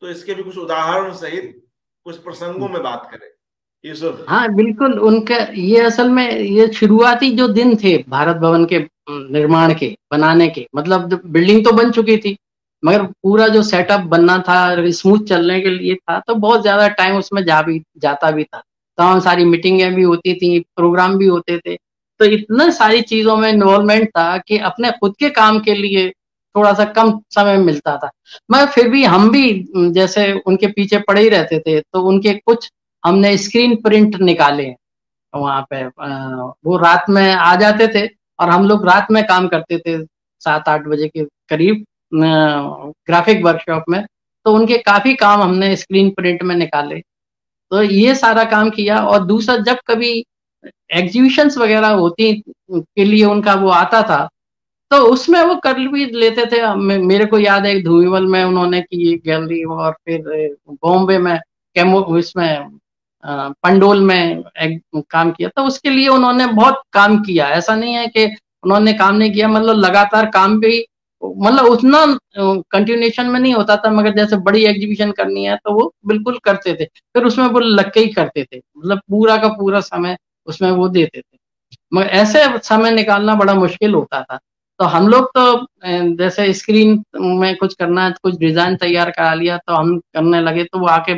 तो इसके भी कुछ उदाहरण सहित कुछ प्रसंगों में बात करें। हाँ। बिल्कुल, उनका, ये असल में, ये शुरुआती जो दिन थे भारत भवन के निर्माण के, बनाने के मतलब बिल्डिंग तो बन चुकी थी, मगर पूरा जो सेटअप बनना था स्मूथ चलने के लिए था तो बहुत ज़्यादा टाइम उसमें जा भी, जाता भी था। तमाम सारी मीटिंगें भी होती थी प्रोग्राम भी होते थे। तो इतने सारी चीज़ों में इन्वॉल्वमेंट था कि अपने खुद के काम के लिए थोड़ा सा कम समय मिलता था। मगर फिर भी हम भी, जैसे उनके पीछे पड़े ही रहते थे तो उनके कुछ हमने स्क्रीन प्रिंट निकाले। वहाँ पे वो रात में आ जाते थे और हम लोग रात में काम करते थे सात आठ बजे के करीब ग्राफिक वर्कशॉप में। तो उनके काफ़ी काम हमने स्क्रीन प्रिंट में निकाले। तो ये सारा काम किया और दूसरा जब कभी एग्जीबिशंस वगैरह होती, के लिए उनका वो आता था तो उसमें वो कर भी लेते थे। मेरे को याद है धूमीवल में उन्होंने की गैलरी और फिर बॉम्बे में कैमो इसमें पंडोल में एक काम किया तो उसके लिए उन्होंने बहुत काम किया। ऐसा नहीं है कि उन्होंने काम नहीं किया मतलब लगातार काम भी मतलब उतना कंटिन्यूशन में नहीं होता था, मगर जैसे बड़ी एग्जीबिशन करनी है तो वो बिल्कुल करते थे। फिर उसमें वो लग के ही करते थे मतलब पूरा का पूरा समय उसमें वो देते थे। मगर ऐसे समय निकालना बड़ा मुश्किल होता था। तो हम लोग तो जैसे स्क्रीन में कुछ करना है, कुछ डिज़ाइन तैयार करा लिया तो हम करने लगे तो वो आके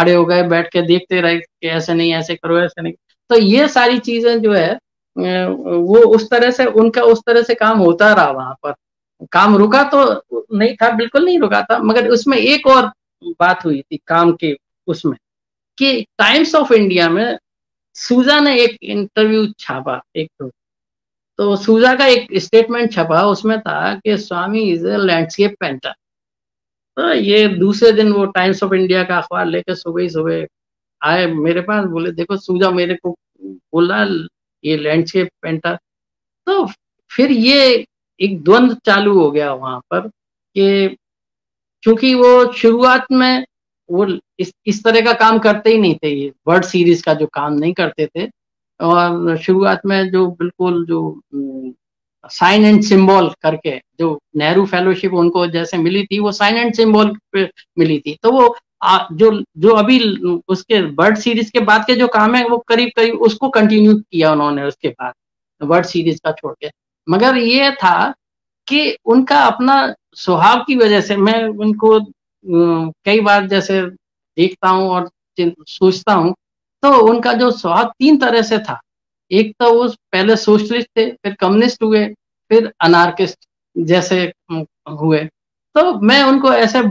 खड़े हो गए, बैठ के देखते रहे कि ऐसे नहीं, ऐसे करो, ऐसे नहीं। तो ये सारी चीज़ें जो है वो उस तरह से, उनका उस तरह से काम होता रहा वहाँ पर। काम रुका तो नहीं था, बिल्कुल नहीं रुका था, मगर उसमें एक और बात हुई थी काम के उसमें, कि टाइम्स ऑफ़ इंडिया में सूजा ने एक इंटरव्यू छापा, एक तो। तो सूजा का एक स्टेटमेंट छपा, उसमें था कि Swami is a landscape painter. तो ये दूसरे दिन वो टाइम्स ऑफ़ इंडिया का अखबार लेकर सुबह ही सुबह आए मेरे पास, बोले, देखो, सूजा मेरे को बोला ये लैंडस्केप पेंटर तो फिर ये एक द्वंद चालू हो गया वहाँ पर कि क्योंकि वो शुरुआत में वो इस इस तरह का काम करते ही नहीं थे ये वर्ड सीरीज़ का जो काम नहीं करते थे और शुरुआत में जो बिल्कुल जो साइन एंड सिंबल करके जो नेहरू फेलोशिप उनको जैसे मिली थी वो साइन एंड सिंबल पे मिली थी। तो वो आ, जो जो अभी उसके बर्ड सीरीज़ के बाद के जो काम है वो करीब करीब उसको कंटिन्यू किया उन्होंने उसके बाद वर्ड सीरीज़ का छोड़ के। मगर ये था कि उनका अपना स्वभाव की वजह से मैं उनको कई बार जैसे देखता हूँ और सोचता हूँ तो उनका जो स्वभाव तीन तरह से था। एक तो वो पहले सोशलिस्ट थे, फिर कम्युनिस्ट हुए, फिर अनार्किस्ट जैसे हुए। तो मैं उनको ऐसे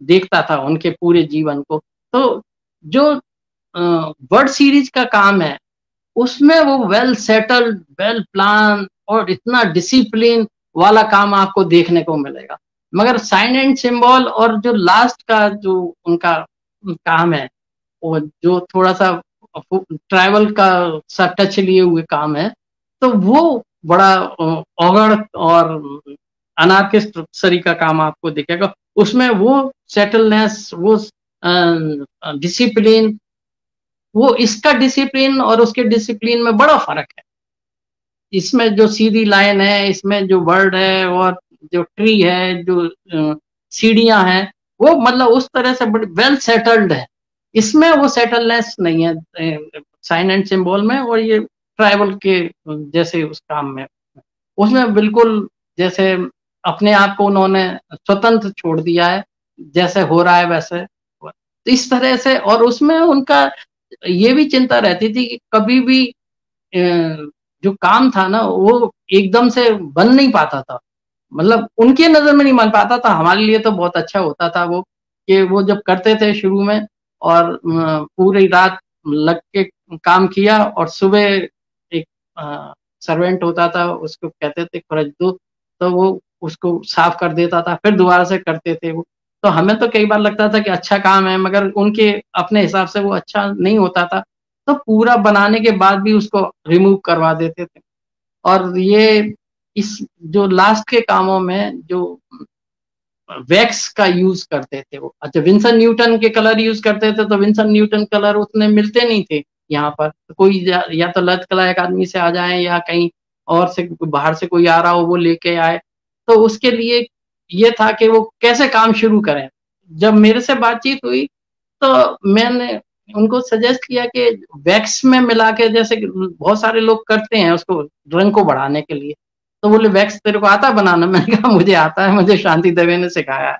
देखता था, उनके पूरे जीवन को। तो जो वर्ड सीरीज़ का काम है, उसमें वो वेल सेटल्ड वेल प्लान और इतना डिसिप्लिन वाला काम आपको देखने को मिलेगा। मगर साइन एंड सिंबल और जो लास्ट का जो उनका काम है, वो जो थोड़ा सा ट्रैवल का सा टच लिए हुए काम है। तो वो बड़ा अवगढ़ और अनार्किस्ट सरी का काम आपको दिखेगा। उसमें वो सेटलनेस वो डिसिप्लिन वो इसका डिसिप्लिन और उसके डिसिप्लिन में बड़ा फ़र्क है। इसमें जो सीधी लाइन है, इसमें जो वर्ड है और जो ट्री है, जो सीढ़ियाँ हैं, वो मतलब उस तरह से बड़ी वेल सेटल्ड है। इसमें वो सेटलनेस नहीं है साइन एंड सिंबल में और ये ट्राइबल के जैसे उस काम में। उसमें बिल्कुल जैसे अपने आप को उन्होंने स्वतंत्र छोड़ दिया है, जैसे हो रहा है वैसे। तो इस तरह से और उसमें उनका ये भी चिंता रहती थी कि कभी भी जो काम था ना, वो एकदम से बन नहीं पाता था। मतलब उनके नज़र में नहीं बन पाता था, हमारे लिए तो बहुत अच्छा होता था वो, कि वो जब करते थे शुरू में और पूरी रात लग के काम किया और सुबह एक सर्वेंट होता था, उसको कहते थे खरज दो। तो वो उसको साफ़ कर देता था, फिर दोबारा से करते थे वो। तो हमें तो कई बार लगता था कि अच्छा काम है, मगर उनके अपने हिसाब से वो अच्छा नहीं होता था। तो पूरा बनाने के बाद भी उसको रिमूव करवा देते थे। और ये, इस, जो लास्ट के कामों में, जो वैक्स का यूज़ करते थे वो। अच्छा विंसन न्यूटन के कलर यूज़ करते थे तो विंसन न्यूटन कलर उतने मिलते नहीं थे यहाँ पर। तो कोई या, तो लत कला एक आदमी से आ जाए या कहीं और से बाहर से कोई आ रहा हो वो लेके आए। तो उसके लिए ये था कि वो कैसे काम शुरू करें। जब मेरे से बातचीत हुई तो मैंने उनको सजेस्ट किया कि वैक्स में मिला के जैसे बहुत सारे लोग करते हैं उसको रंग को बढ़ाने के लिए। तो बोले वैक्स तेरे को आता है बनाना? मैंने कहा मुझे आता है मुझे शांति देवे ने सिखाया है।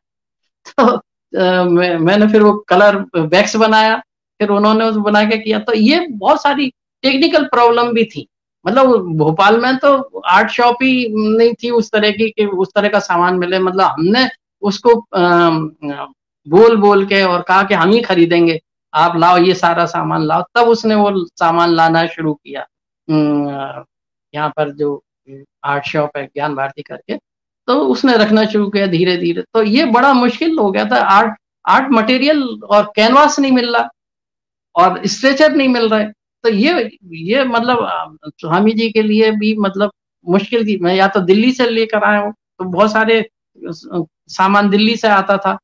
तो मैं, मैंने फिर वो कलर वैक्स बनाया फिर उन्होंने उस बना के किया। तो ये बहुत सारी टेक्निकल प्रॉब्लम भी थी। मतलब भोपाल में तो आर्ट शॉप ही नहीं थी उस तरह की कि उस तरह का सामान मिले। मतलब हमने उसको बोल बोल के और कहा कि हम ही खरीदेंगे। आप लाओ ये सारा सामान लाओ। तब उसने वो सामान लाना शुरू किया। यहाँ पर जो आर्ट शॉप है ज्ञान भारती करके। तो उसने रखना शुरू किया धीरे धीरे। तो ये बड़ा मुश्किल हो गया था। आर्ट आर्ट मटेरियल और कैनवास नहीं मिल रहा और स्ट्रेचर नहीं मिल रहा है। तो ये ये मतलब स्वामी जी के लिए भी मतलब मुश्किल थी। मैं या तो दिल्ली से लेकर आया हूँ तो बहुत सारे सामान दिल्ली से आता था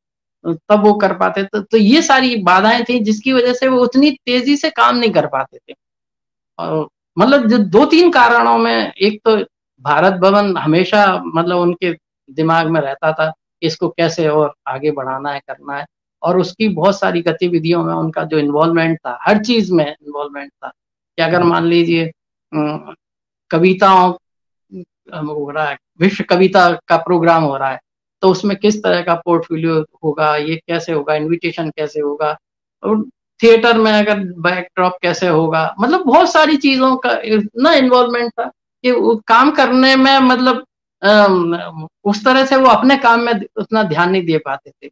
तब वो कर पाते तो, तो ये सारी बाधाएँ थी जिसकी वजह से वो उतनी तेज़ी से काम नहीं कर पाते थे। और मतलब जो दो तीन कारणों में एक तो भारत भवन हमेशा मतलब उनके दिमाग में रहता था, इसको कैसे और आगे बढ़ाना है, करना है। और उसकी बहुत सारी गतिविधियों में उनका जो इन्वॉल्वमेंट था, हर चीज़ में इन्वॉल्वमेंट था। कि अगर मान लीजिए कविताओं हो रहा है, विश्व कविता का प्रोग्राम हो रहा है तो उसमें किस तरह का पोर्टफोलियो होगा, ये कैसे होगा इनविटेशन कैसे होगा, और थिएटर में अगर बैकड्रॉप कैसे होगा मतलब बहुत सारी चीज़ों का इतना इन्वॉल्वमेंट था। कि काम करने में मतलब उस तरह से वो अपने काम में उतना ध्यान नहीं दे पाते थे।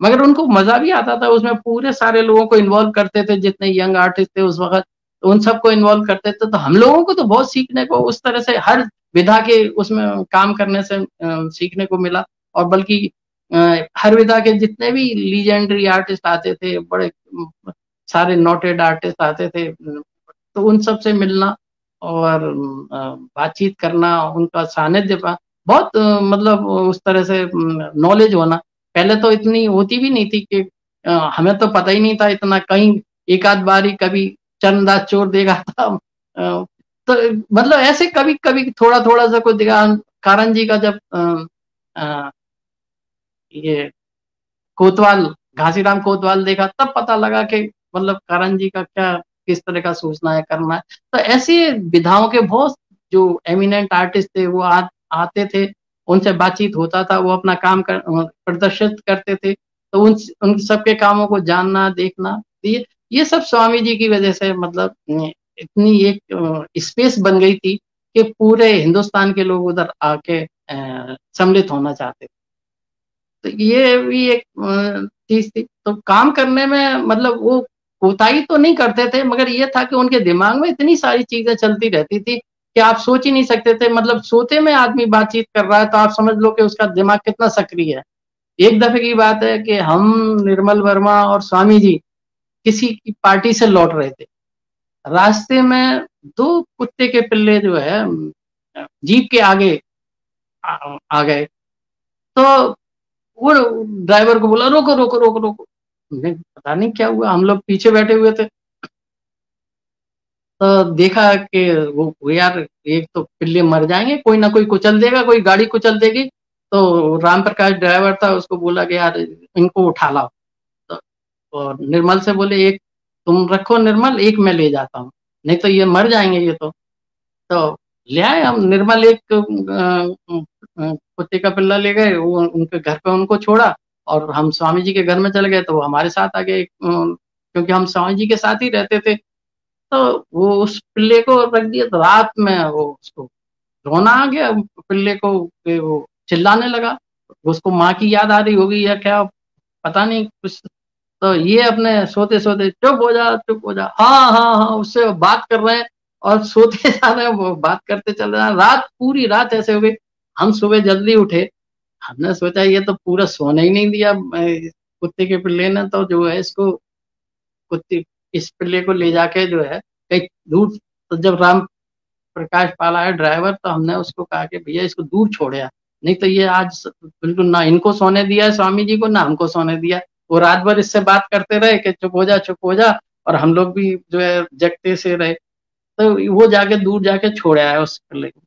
मगर उनको मज़ा भी आता था, उसमें पूरे सारे लोगों को इन्वॉल्व करते थे, जितने यंग आर्टिस्ट थे उस वक्त, उन सबको इन्वॉल्व करते थे। तो हम लोगों को तो बहुत सीखने को उस तरह से हर विधा के उसमें काम करने से सीखने को मिला। और बल्कि हर विधा के जितने भी लीजेंडरी आर्टिस्ट आते थे, बड़े, सारे नोटेड आर्टिस्ट आते थे तो उन सबसे मिलना और बातचीत करना उनका सानिध्य बहुत मतलब उस तरह से नॉलेज होना। पहले तो इतनी होती भी नहीं थी कि हमें तो पता ही नहीं था इतना कहीं एक आध बार ही कभी चरणदास चोर देगा था तो मतलब ऐसे कभी कभी थोड़ा थोड़ा सा कुछ दिखा कारण जी का जब आ, ये कोतवाल घासीराम कोतवाल देखा तब पता लगा कि मतलब कारण जी का क्या किस तरह का सोचना है करना है। तो ऐसी विधाओं के बहुत जो एमिनेंट आर्टिस्ट थे वो आ, आते थे उनसे बातचीत होता था वो अपना काम कर प्रदर्शित करते थे। तो उन उन सबके कामों को जानना देखना ये ये सब स्वामी जी की वजह से मतलब इतनी एक स्पेस बन गई थी कि पूरे हिंदुस्तान के लोग उधर आके सम्मिलित होना चाहते थे। तो ये भी एक चीज़ थी। तो काम करने में मतलब वो कोताही तो नहीं करते थे मगर ये था कि उनके दिमाग में इतनी सारी चीज़ें चलती रहती थी कि आप सोच ही नहीं सकते थे। मतलब सोते में आदमी बातचीत कर रहा है तो आप समझ लो कि उसका दिमाग कितना सक्रिय है। एक दफे की बात है कि हम निर्मल वर्मा और स्वामी जी किसी की पार्टी से लौट रहे थे। रास्ते में दो कुत्ते के पिल्ले जो है जीप के आगे आ, आ गए। तो वो ड्राइवर को बोला रोको रोको रोको रोको। पता नहीं क्या हुआ, हम लोग पीछे बैठे हुए थे। तो देखा कि वो यार, एक तो पिल्ले मर जाएँगे, कोई ना कोई कुचल देगा, कोई गाड़ी कुचल देगी। तो राम प्रकाश ड्राइवर था, उसको बोला कि, यार, इनको उठा लाओ। तो और निर्मल से बोले, एक, तुम रखो निर्मल, एक मैं ले जाता हूँ। नहीं तो ये मर जाएँगे ये तो। तो ले आए हम, निर्मल एक कुत्ते का पिल्ला ले गए, वो उनके घर पे उनको छोड़ा। और हम स्वामी जी के घर में चले गए तो वो हमारे साथ आ गए क्योंकि हम स्वामी जी के साथ ही रहते थे तो वो उस पिल्ले को रख दिया तो रात में वो उसको रोना आ गया, पिल्ले को वो चिल्लाने लगा, उसको माँ की याद आ रही होगी या क्या पता नहीं कुछ तो ये अपने सोते सोते चुप हो जा, चुप हो जा हाँ हाँ हाँ उससे बात कर रहे हैं और सोते जा रहे हैं, वो बात करते चल रहे हैं, रात पूरी रात ऐसे हो गई हम सुबह जल्दी उठे हमने सोचा ये तो पूरा सोने ही नहीं दिया कुत्ते के पिल्ले ने तो जो है इसको कुत्ते इस पिल्ले को ले जाके जो है कहीं दूर तो जब राम प्रकाश पाल आया ड्राइवर तो हमने उसको कहा कि भैया इसको दूर छोड़े नहीं तो ये आज बिल्कुल ना इनको सोने दिया है स्वामी जी को ना हमको सोने दिया वो रात भर इससे बात करते रहे कि चुप हो जा चुप हो जा और हम लोग भी जो है जगते से रहे। तो वो जाके दूर जाके छोड़ आया उस पिल्ले को।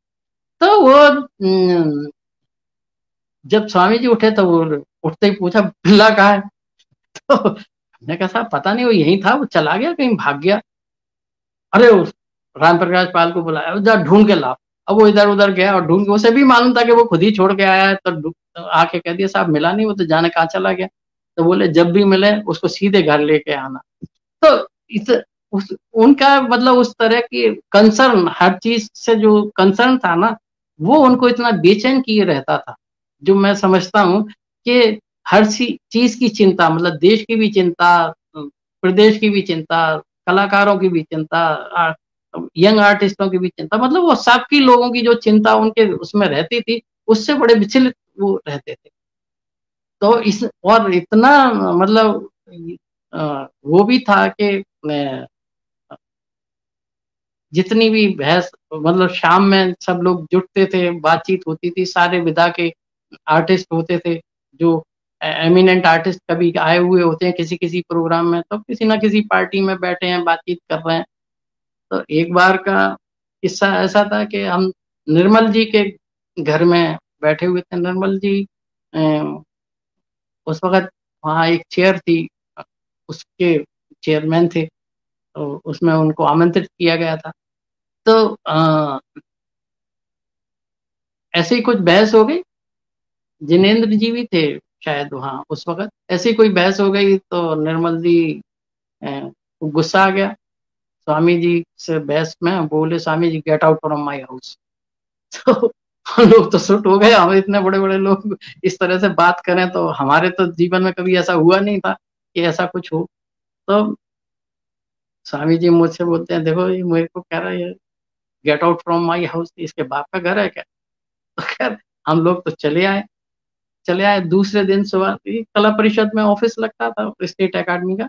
तो वो हम्म, जब स्वामी जी उठे तो वो उठते ही पूछा बिल्ला कहा है? तो हमने कहा साहब पता नहीं वो यही था वो चला गया कहीं भाग गया? अरे उस राम प्रकाश पाल को बुलाया जा ढूंढ के ला अब वो इधर उधर गया और ढूंढ के उसे भी मालूम था कि वो खुद ही छोड़ के आया है तो, तो आके कह दिया साहब मिला नहीं वो तो जाने कहा चला गया? तो बोले जब भी मिले उसको सीधे घर लेके आना। तो इस उस उनका मतलब उस तरह की कंसर्न हर चीज़ से जो कंसर्न था ना वो उनको इतना बेचैन किए रहता था। जो मैं समझता हूँ कि हर चीज़ की चिंता मतलब देश की भी चिंता, प्रदेश की भी चिंता, कलाकारों की भी चिंता यंग आर्टिस्टों की भी चिंता मतलब वो सबकी लोगों की जो चिंता उनके उसमें रहती थी, उससे बड़े विचलित वो रहते थे। तो इस, और इतना मतलब वो भी था कि जितनी भी बहस मतलब शाम में सब लोग जुटते थे, बातचीत होती थी, सारे विधा के आर्टिस्ट होते थे जो एमिनेंट आर्टिस्ट कभी आए हुए होते हैं किसी किसी प्रोग्राम में तो किसी ना किसी पार्टी में बैठे हैं बातचीत कर रहे हैं। तो एक बार का किस्सा ऐसा था कि हम निर्मल जी के घर में बैठे हुए थे। निर्मल जी उस वक्त वहाँ एक चेयर थी उसके चेयरमैन थे तो उसमें उनको आमंत्रित किया गया था। तो आ, ऐसे ही कुछ बहस हो गई। जिनेन्द्र जी भी थे शायद वहाँ उस वक्त। ऐसी कोई बहस हो गई तो निर्मल जी गुस्सा आ गया। स्वामी जी से बहस, में बोले, Swami ji get out from my house तो हम लोग तो सुट हो गए। हम इतने बड़े बड़े लोग इस तरह से बात करें तो हमारे तो जीवन में कभी ऐसा हुआ नहीं था कि ऐसा कुछ हो। तो स्वामी जी मुझसे बोलते हैं, देखो, ये मेरे को कह रहा है get out from my house इसके बाप का घर है क्या? तो खैर, हम लोग तो चले आए। चले आए दूसरे दिन सुबह। कला परिषद में ऑफ़िस लगता था, स्टेट अकेडमी का।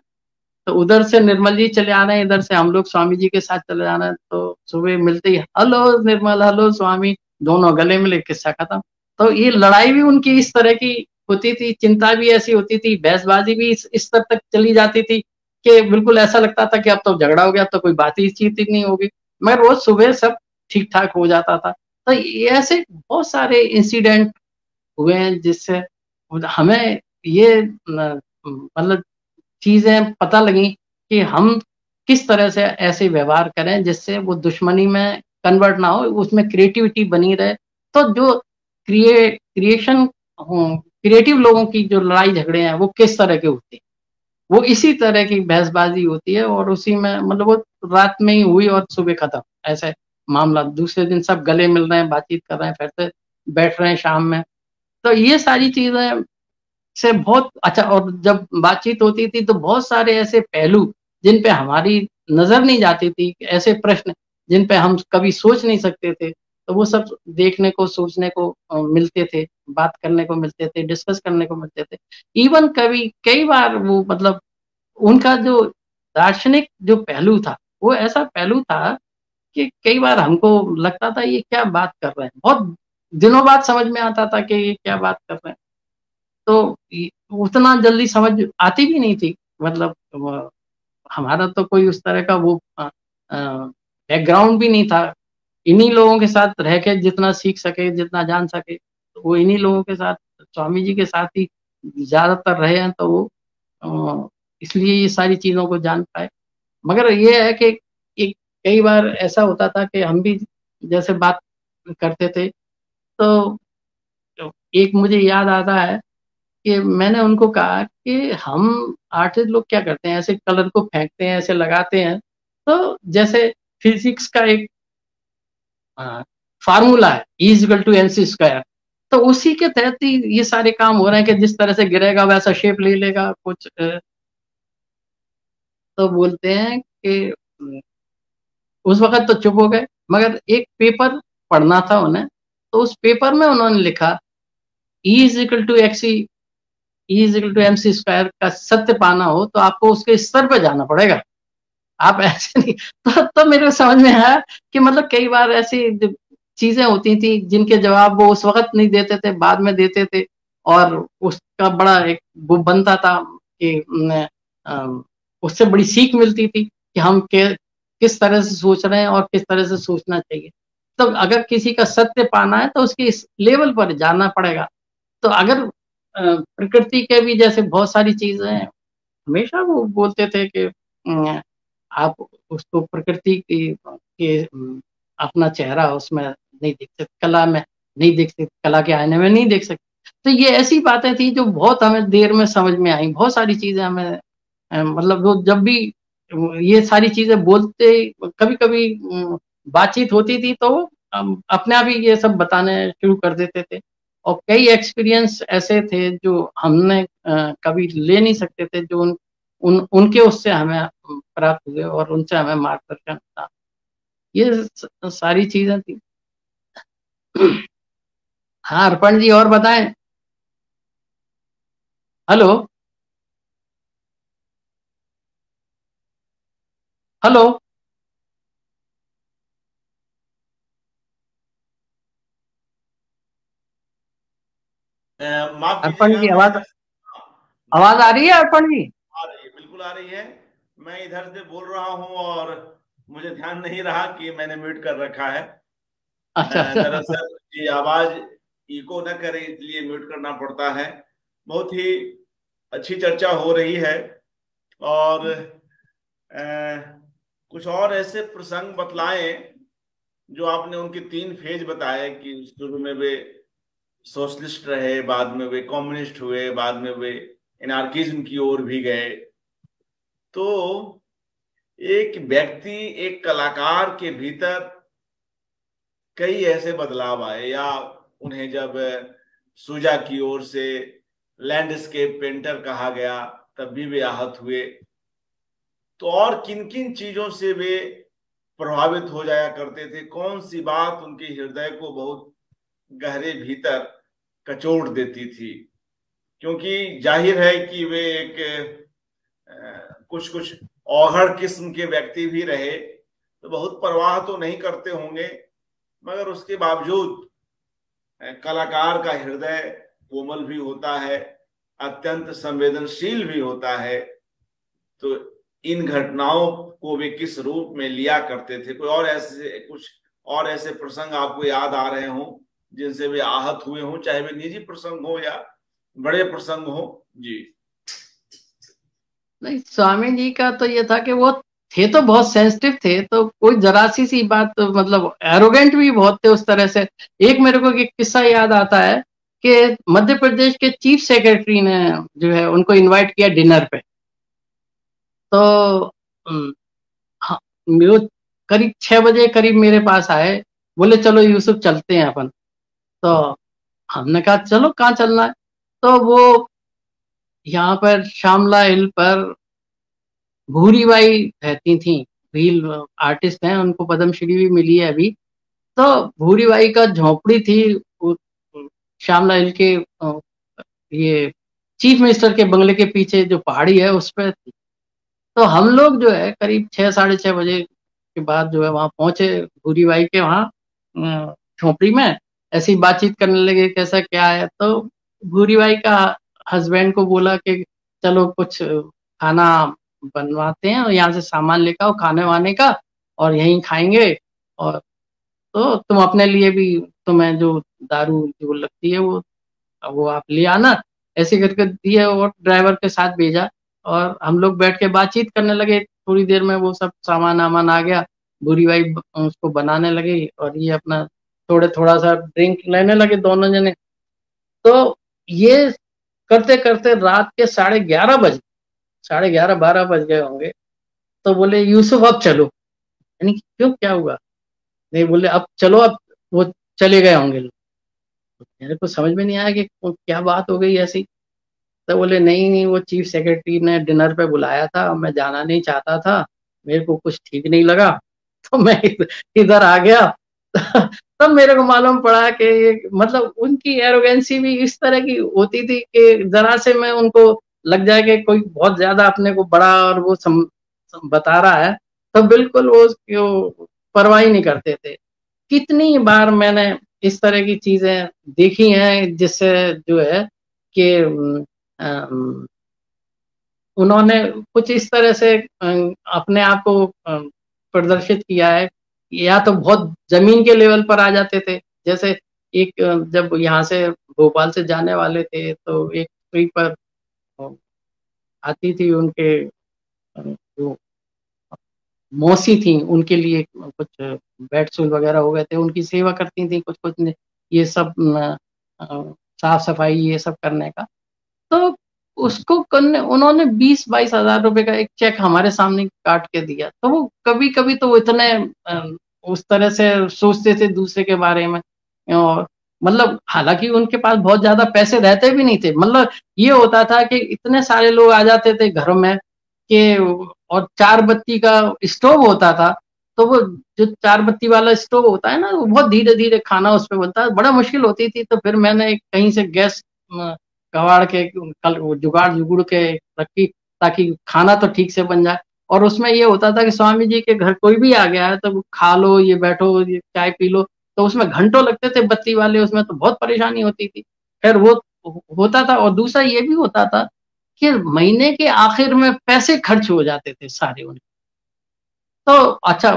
तो उधर से निर्मल जी चले आ रहे हैं इधर से हम लोग स्वामी जी के साथ चले जाना। है तो सुबह मिलते ही, हेलो निर्मल, हेलो स्वामी। दोनों गले मिले, किस्सा खत्म। तो ये लड़ाई भी उनकी इस तरह की होती थी, चिंता भी ऐसी होती थी, बहसबाजी भी इस स्तर तक चली जाती थी कि बिल्कुल ऐसा लगता था कि अब तो झगड़ा हो गया, अब तो कोई बात ही चीत नहीं होगी। मगर रोज सुबह सब ठीक ठाक हो जाता था। तो ऐसे बहुत सारे इंसिडेंट हुए हैं, जिससे हमें ये मतलब चीज़ें पता लगी कि हम किस तरह से ऐसे व्यवहार करें जिससे वो दुश्मनी में कन्वर्ट ना हो, उसमें क्रिएटिविटी बनी रहे। तो जो क्रिए क्रिएशन क्रिएटिव लोगों की जो लड़ाई झगड़े हैं, वो किस तरह के होते हैं? वो इसी तरह की बहसबाजी होती है और उसी में मतलब वो रात में ही हुई और सुबह खत्म, ऐसे मामला। दूसरे दिन सब गले मिल रहे हैं, बातचीत कर रहे हैं, फिर से बैठ रहे हैं शाम में। तो ये सारी चीज़ें से बहुत अच्छा और जब बातचीत होती थी तो बहुत सारे ऐसे पहलू जिन पे हमारी नज़र नहीं जाती थी, ऐसे प्रश्न जिन पे हम कभी सोच नहीं सकते थे तो वो सब देखने को, सोचने को मिलते थे, बात करने को मिलते थे, डिस्कस करने को मिलते थे। इवन कभी, कई बार वो मतलब उनका जो दार्शनिक जो पहलू था, वो ऐसा पहलू था कि कई बार हमको लगता था ये क्या बात कर रहे हैं। बहुत दिनों बाद समझ में आता था कि ये क्या बात कर रहे हैं। तो उतना जल्दी समझ आती भी नहीं थी। मतलब हमारा तो कोई उस तरह का वो बैकग्राउंड भी नहीं था। इन्हीं लोगों के साथ रह के जितना सीख सके, जितना जान सके तो वो इन्हीं लोगों के साथ, स्वामी जी के साथ ही ज़्यादातर रहे हैं तो वो इसलिए ये सारी चीज़ों को जान पाए। मगर ये है कि एक कई बार ऐसा होता था कि हम भी जैसे बात करते थे तो एक मुझे याद आता है कि मैंने उनको कहा कि हम आर्टिस्ट लोग क्या करते हैं? ऐसे कलर को फेंकते हैं, ऐसे लगाते हैं। तो जैसे फिजिक्स का एक फार्मूला है is equal to M C square तो उसी के तहत ही ये सारे काम हो रहे हैं कि जिस तरह से गिरेगा, वैसा शेप ले लेगा, कुछ तो बोलते हैं कि उस वक्त तो चुप हो गए, मगर एक पेपर पढ़ना था उन्हें। तो उस पेपर में उन्होंने लिखा E is equal to X is equal to M C square का सत्य पाना हो तो आपको उसके स्तर पर जाना पड़ेगा। आप ऐसे नहीं तो, तो मेरे को समझ में आया कि मतलब कई बार ऐसी चीज़ें होती थी जिनके जवाब वो उस वक्त नहीं देते थे बाद में देते थे और उसका बड़ा एक वो बनता था कि उससे बड़ी सीख मिलती थी कि हम के, किस तरह से सोच रहे हैं और किस तरह से सोचना चाहिए। तो अगर किसी का सत्य पाना है तो उसके इस लेवल पर जाना पड़ेगा। तो अगर प्रकृति के भी जैसे बहुत सारी चीज़ें हैं, हमेशा वो बोलते थे कि आप उसको प्रकृति की, के अपना चेहरा उसमें नहीं देख सकते कला में नहीं देख सकते कला के आईने में नहीं देख सकते तो ये ऐसी बातें थी जो बहुत हमें देर में समझ में आई। बहुत सारी चीज़ें हमें मतलब वो जब भी, ये सारी चीज़ें बोलते कभी कभी बातचीत होती थी तो अपने आप ही ये सब बताने शुरू कर देते थे। और कई एक्सपीरियंस ऐसे थे जो हमने कभी ले नहीं सकते थे जो उन, उन उनके उससे हमें प्राप्त हुए और उनसे हमें मार्गदर्शन था। ये सारी चीज़ें थी। हाँ अर्पण जी और बताएँ। हेलो? हेलो? अर्पण जी आवाज़ आवाज़ आ रही है अर्पण जी? आ रही है बिल्कुल आ रही है। मैं इधर से बोल रहा हूँ और मुझे ध्यान नहीं रहा कि मैंने म्यूट कर रखा है। अच्छा, अच्छा। दरअसल ये आवाज़ इको न करे इसलिए म्यूट करना पड़ता है। बहुत ही अच्छी चर्चा हो रही है और आ, कुछ और ऐसे प्रसंग बतलाए जो आपने उनके तीन फ़ेज़ बताए कि शुरू में वे सोशलिस्ट रहे, बाद में वे कम्युनिस्ट हुए, बाद में वे एनार्किज्म की ओर भी गए। तो एक व्यक्ति, एक कलाकार के भीतर कई ऐसे बदलाव आए, या उन्हें जब सुजा की ओर से लैंडस्केप पेंटर कहा गया, तब भी वे आहत हुए। तो और किन किन चीज़ों से वे प्रभावित हो जाया करते थे? कौन सी बात उनके हृदय को बहुत गहरे भीतर कचोड़ देती थी, क्योंकि ज़ाहिर है कि वे एक कुछ कुछ औहड़ किस्म के व्यक्ति भी रहे तो बहुत परवाह तो नहीं करते होंगे, मगर उसके बावजूद कलाकार का हृदय कोमल भी होता है, अत्यंत संवेदनशील भी होता है तो इन घटनाओं को वे किस रूप में लिया करते थे? कोई और ऐसे, कुछ और ऐसे प्रसंग आपको याद आ रहे हों? जिनसे वे आहत हुए हों चाहे वे निजी प्रसंग हो या बड़े प्रसंग हो। जी। नहीं स्वामी जी का तो ये था कि वो थे तो बहुत सेंसिटिव थे तो कोई जरासी सी सी बात तो मतलब एरोगेंट भी बहुत थे उस तरह से। एक मेरे को एक किस्सा याद आता है कि मध्य प्रदेश के चीफ सेक्रेटरी ने जो है उनको इनवाइट किया डिनर पे। तो हाँ वो करीब छह बजे करीब मेरे पास आए बोले चलो यूसुफ चलते हैं अपन। तो हमने कहा, चलो, कहाँ चलना है? तो वो यहाँ पर, श्यामला हिल पर भूरी बाई रहती थी। रील आर्टिस्ट हैं, उनको पद्मश्री भी मिली है अभी। तो भूरी बाई का झोपड़ी थी श्यामला हिल के ये चीफ मिनिस्टर के बंगले के पीछे जो पहाड़ी है, उस पर थी। तो हम लोग जो है, करीब छह, साढ़े छह बजे के बाद जो है, वहाँ पहुँचे भूरी बाई के वहाँ झोपड़ी में। ऐसी बातचीत करने लगे, कैसा, क्या है? तो भूरी भाई का हस्बैंड को बोला कि, चलो, कुछ खाना बनवाते हैं और यहाँ से सामान लेकर आओ खाने वाने का और यहीं खाएँगे और तो तुम अपने लिए भी तुम्हें जो दारू जो लगती है वो वो आप ले आना। ऐसे करके दिए और ड्राइवर के साथ भेजा और हम लोग बैठ के बातचीत करने लगे। थोड़ी देर में वो सब सामान वामान आ गया। बुरी भाई उसको बनाने लगे और ये अपना थोड़े, थोड़ा सा ड्रिंक लेने लगे दोनों जने। तो ये करते करते रात के साढ़े ग्यारह बज साढ़े ग्यारह, बारह बज गए होंगे। तो बोले, यूसुफ, अब चलो। यानी क्यों, क्या हुआ? नहीं, बोले, अब चलो, अब वो चले गए होंगे मेरे को समझ में नहीं आया कि क्या बात हो गई ऐसी। तो बोले, नहीं नहीं, वो चीफ सेक्रेटरी ने डिनर पे बुलाया था। मैं जाना नहीं चाहता था। मेरे को कुछ ठीक नहीं लगा। तो मैं इधर आ गया। तब मेरे को मालूम पड़ा कि मतलब उनकी एरोगेंसी भी इस तरह की होती थी कि जरा से मैं उनको लग जाए कि कोई बहुत ज़्यादा अपने को बड़ा और वो सम, सम बता रहा है तो बिल्कुल वो परवाह नहीं करते थे। कितनी बार मैंने इस तरह की चीज़ें देखी हैं जिससे जो है कि उन्होंने कुछ इस तरह से अपने आप को प्रदर्शित किया है या तो बहुत ज़मीन के लेवल पर आ जाते थे। जैसे एक, जब यहाँ से भोपाल से जाने वाले थे तो एक ट्री पर आती थी उनके, जो मौसी थी, उनके लिए कुछ बेड सूल वगैरह हो गए थे। उनकी सेवा करती थी कुछ कुछ ये सब साफ़ सफ़ाई, ये सब करने का। तो उसको करने, उन्होंने बीस बाईस हज़ार रुपए का एक चेक हमारे सामने काट के दिया। तो वो कभी कभी तो इतने उस तरह से सोचते थे दूसरे के बारे में। और मतलब हालाँकि उनके पास बहुत ज़्यादा पैसे रहते भी नहीं थे। मतलब ये होता था कि इतने सारे लोग आ जाते थे घरों में कि और चार बत्ती का स्टोव होता था। तो वो जो चार बत्ती वाला स्टोव होता है ना, वो बहुत धीरे धीरे खाना उस पर बनता है बड़ा मुश्किल होती थी तो फिर मैंने कहीं से गैस कवाड़ के कल जुगाड़ जुगुड़ के रखी ताकि खाना तो ठीक से बन जाए। और उसमें ये होता था कि स्वामी जी के घर कोई भी आ गया है तो खा लो ये बैठो ये चाय पी लो। तो उसमें घंटों लगते थे बत्ती वाले उसमें तो बहुत परेशानी होती थी। खैर वो होता था और दूसरा ये भी होता था कि महीने के आखिर में पैसे खर्च हो जाते थे सारे उनके तो अच्छा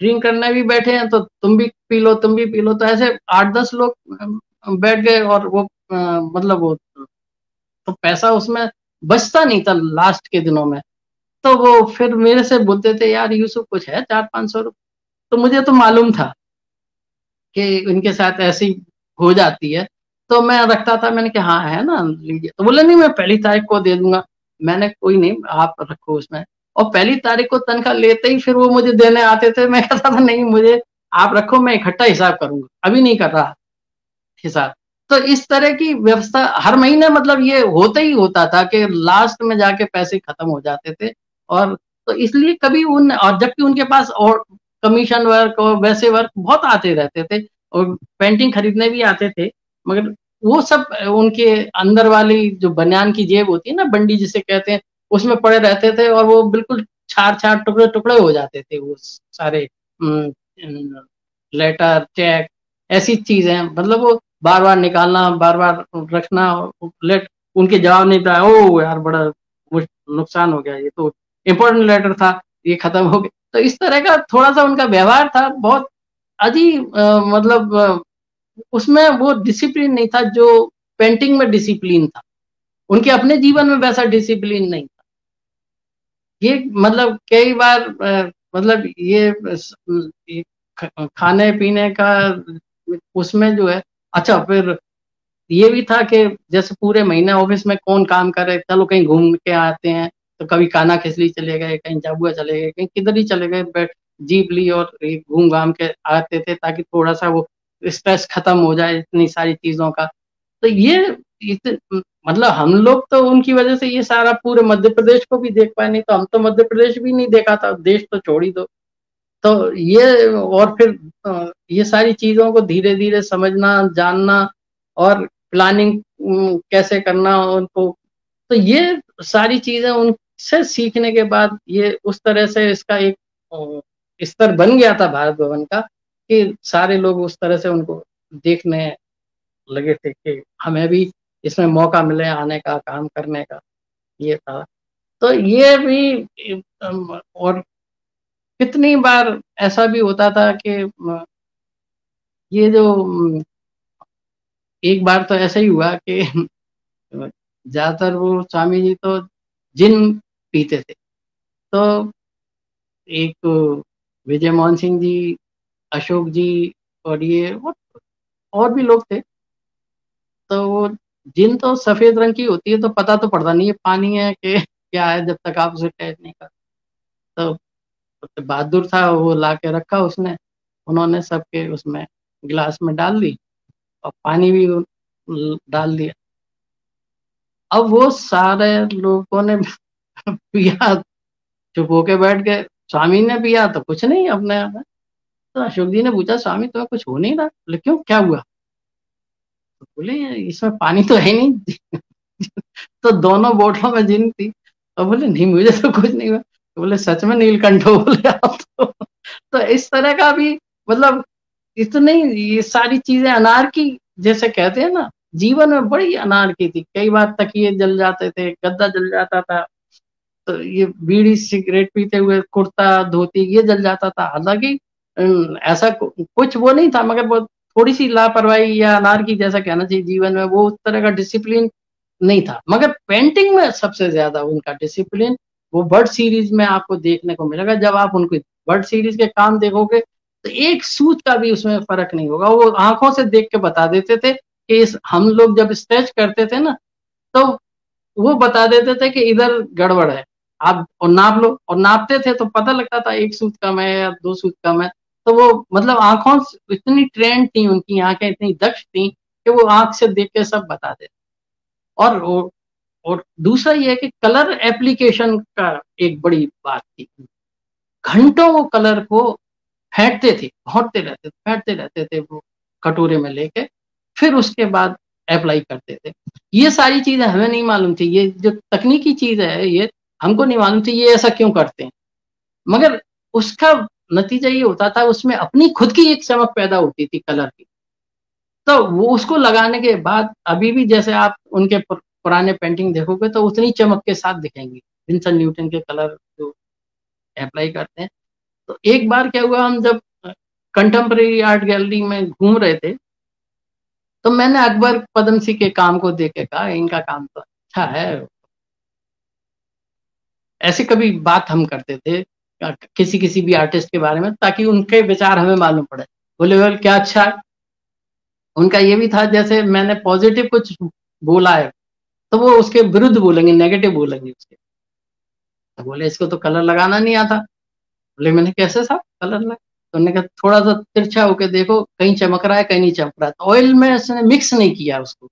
ड्रिंक करने भी बैठे हैं तो तुम भी पी लो तुम भी पी लो तो ऐसे आठ दस लोग बैठ गए और वो आ, मतलब वो तो पैसा उसमें बचता नहीं था लास्ट के दिनों में। तो वो फिर मेरे से बोलते थे, यार यूसुफ, कुछ है चार पाँच सौ रुपये? तो मुझे तो मालूम था कि उनके साथ ऐसी हो जाती है। तो मैं रखता था, मैंने कहा हाँ है ना लीजिए तो बोले, नहीं, मैं पहली तारीख को दे दूँगा। मैंने, कोई नहीं, आप रखो उसमें। और पहली तारीख को तनख्वाह लेते ही फिर वो मुझे देने आते थे। मैं कहता था, नहीं, मुझे आप रखो, मैं इकट्ठा हिसाब करूँगा। अभी नहीं कर रहा हिसाब। तो इस तरह की व्यवस्था हर महीने मतलब ये होता ही होता था कि लास्ट में जाके पैसे खत्म हो जाते थे और तो इसलिए कभी उन, और जबकि उनके पास और कमीशन वर्क और वैसे वर्क बहुत आते रहते थे और पेंटिंग खरीदने भी आते थे, मगर वो सब उनके अंदर वाली जो बनियान की जेब होती है ना, बंडी जिसे कहते हैं, उसमें पड़े रहते थे और वो बिल्कुल छार छार टुकड़े टुकड़े हो जाते थे वो सारे लेटर, चेक, ऐसी चीज़ें मतलब वो बार बार निकालना बार बार रखना लेट उनके जवाब नहीं था ओ यार, बड़ा नुकसान हो गया, ये तो इम्पोर्टेंट लेटर था, ये खत्म हो गया। तो इस तरह का थोड़ा सा उनका व्यवहार था, बहुत अजीब मतलब उसमें वो डिसिप्लिन नहीं था, जो पेंटिंग में डिसिप्लिन था। उनके अपने जीवन में वैसा डिसिप्लिन नहीं था। ये मतलब कई बार मतलब ये खाने पीने का, उसमें जो है अच्छा फिर ये भी था कि जैसे पूरे महीने ऑफ़िस में कौन काम करे चलो कहीं घूम के आते हैं तो कभी काना खिसली चले गए, कहीं जाबुआ चले गए, कहीं किधर ही चले गए, बैठ जीप ली और घूम घाम के आते थे ताकि थोड़ा सा वो स्ट्रेस खत्म हो जाए इतनी सारी चीज़ों का। तो ये मतलब हम लोग तो उनकी वजह से ये सारा पूरे मध्य प्रदेश को भी देख पाए, नहीं तो हम तो मध्य प्रदेश भी नहीं देखा था, देश तो छोड़ ही दो। तो ये और फिर ये सारी चीज़ों को धीरे धीरे समझना, जानना और प्लानिंग कैसे करना उनको। तो ये सारी चीज़ें उनसे सीखने के बाद ये उस तरह से इसका एक स्तर बन गया था भारत भवन का कि सारे लोग उस तरह से उनको देखने लगे थे कि हमें भी इसमें मौका मिले आने का, काम करने का। ये था। तो ये भी और कितनी बार ऐसा भी होता था कि ये जो एक बार तो ऐसा ही हुआ कि, ज़्यादातर वो स्वामी जी तो जिन पीते थे। तो एक विजय मोहन सिंह जी, अशोक जी और ये और भी लोग थे। तो वो जिन तो सफ़ेद रंग की होती है तो पता तो पड़ता नहीं है, पानी है कि क्या है जब तक आप उसे टेस्ट नहीं कर तो बहादुर था, वो ला के रखा उसने। उन्होंने सबके उसमें गिलास में डाल दी और पानी भी डाल दिया। अब वो सारे लोगों ने पिया, चुप होके बैठ गए। स्वामी ने पिया तो कुछ नहीं अपने तो अशोक जी ने पूछा, स्वामी, तुम्हें कुछ हो नहीं रहा? बोले, क्यों? क्या हुआ? तो बोले, इसमें पानी तो है नहीं। तो दोनों बोटलों में जिन थी। तो बोले, नहीं, मुझे तो कुछ नहीं हुआ। बोले सच में नीलकंठ बोले आप तो, तो इस तरह का भी मतलब इतनी ये सारी चीज़ें अनार की जैसे कहते हैं ना जीवन में बड़ी अनार की थी। कई बार तकिए जल जाते थे गद्दा जल जाता था तो ये बीड़ी सिगरेट पीते हुए कुर्ता धोती ये जल जाता था। हालाँकि ऐसा कुछ वो नहीं था मगर वो थोड़ी सी लापरवाही या अनार की जैसा कहना चाहिए जीवन में वो उस तरह का डिसिप्लिन नहीं था। मगर पेंटिंग में सबसे ज़्यादा उनका डिसिप्लिन वो बर्ड सीरीज़ में आपको देखने को मिलेगा। जब आप उनको बर्ड सीरीज़ के काम देखोगे तो एक सूच का भी उसमें फ़र्क नहीं होगा। वो आँखों से देख के बता देते थे कि इस, हम लोग जब स्ट्रेच करते थे ना तो वो बता देते थे कि इधर गड़बड़ है। आप, और नाप लो। और नापते थे तो पता लगता था एक सूत कम है या दो सूत कम है। तो वो मतलब आँखों इतनी ट्रेंड थी, उनकी आँखें इतनी दक्ष थी कि वो आँख से देख के सब बता देते। और और दूसरा ये है कि कलर एप्लीकेशन का एक बड़ी बात थी। घंटों वो कलर को फेंटते थे घोटते रहते थे, फेंटते रहते थे वो कटोरे में लेके, फिर उसके बाद अप्लाई करते थे। ये सारी चीज़ें हमें नहीं मालूम थी। ये जो तकनीकी चीज़ है, ये हमको नहीं मालूम थी, ये ऐसा क्यों करते हैं? मगर उसका नतीजा ये होता था, उसमें अपनी खुद की एक चमक पैदा होती थी कलर की। तो वो उसको लगाने के बाद अभी भी जैसे आप उनके पुराने पेंटिंग देखोगे तो उतनी चमक के साथ दिखेंगे। विंसन न्यूटन के कलर जो अप्लाई करते हैं। तो एक बार क्या हुआ, हम जब कंटेम्प्रेरी आर्ट गैलरी में घूम रहे थे तो मैंने अकबर पदम सिंह के काम को देख के कहा, इनका काम तो अच्छा है। ऐसे कभी बात हम करते थे किसी किसी भी आर्टिस्ट के बारे में, ताकि उनके विचार हमें मालूम पड़े। बोले बोले क्या अच्छा है? उनका ये भी था, जैसे मैंने पॉजिटिव कुछ बोला है। तो वो उसके विरुद्ध बोलेंगे नेगेटिव बोलेंगे उसके। तो बोले, इसको तो कलर लगाना नहीं आता। बोले, मैंने कैसे साहब कलर लगा? तो उन्होंने कहा थोड़ा सा तिरछा होके देखो, कहीं चमक रहा है, कहीं नहीं चमक रहा है। तो ऑयल में उसने मिक्स नहीं किया उसको।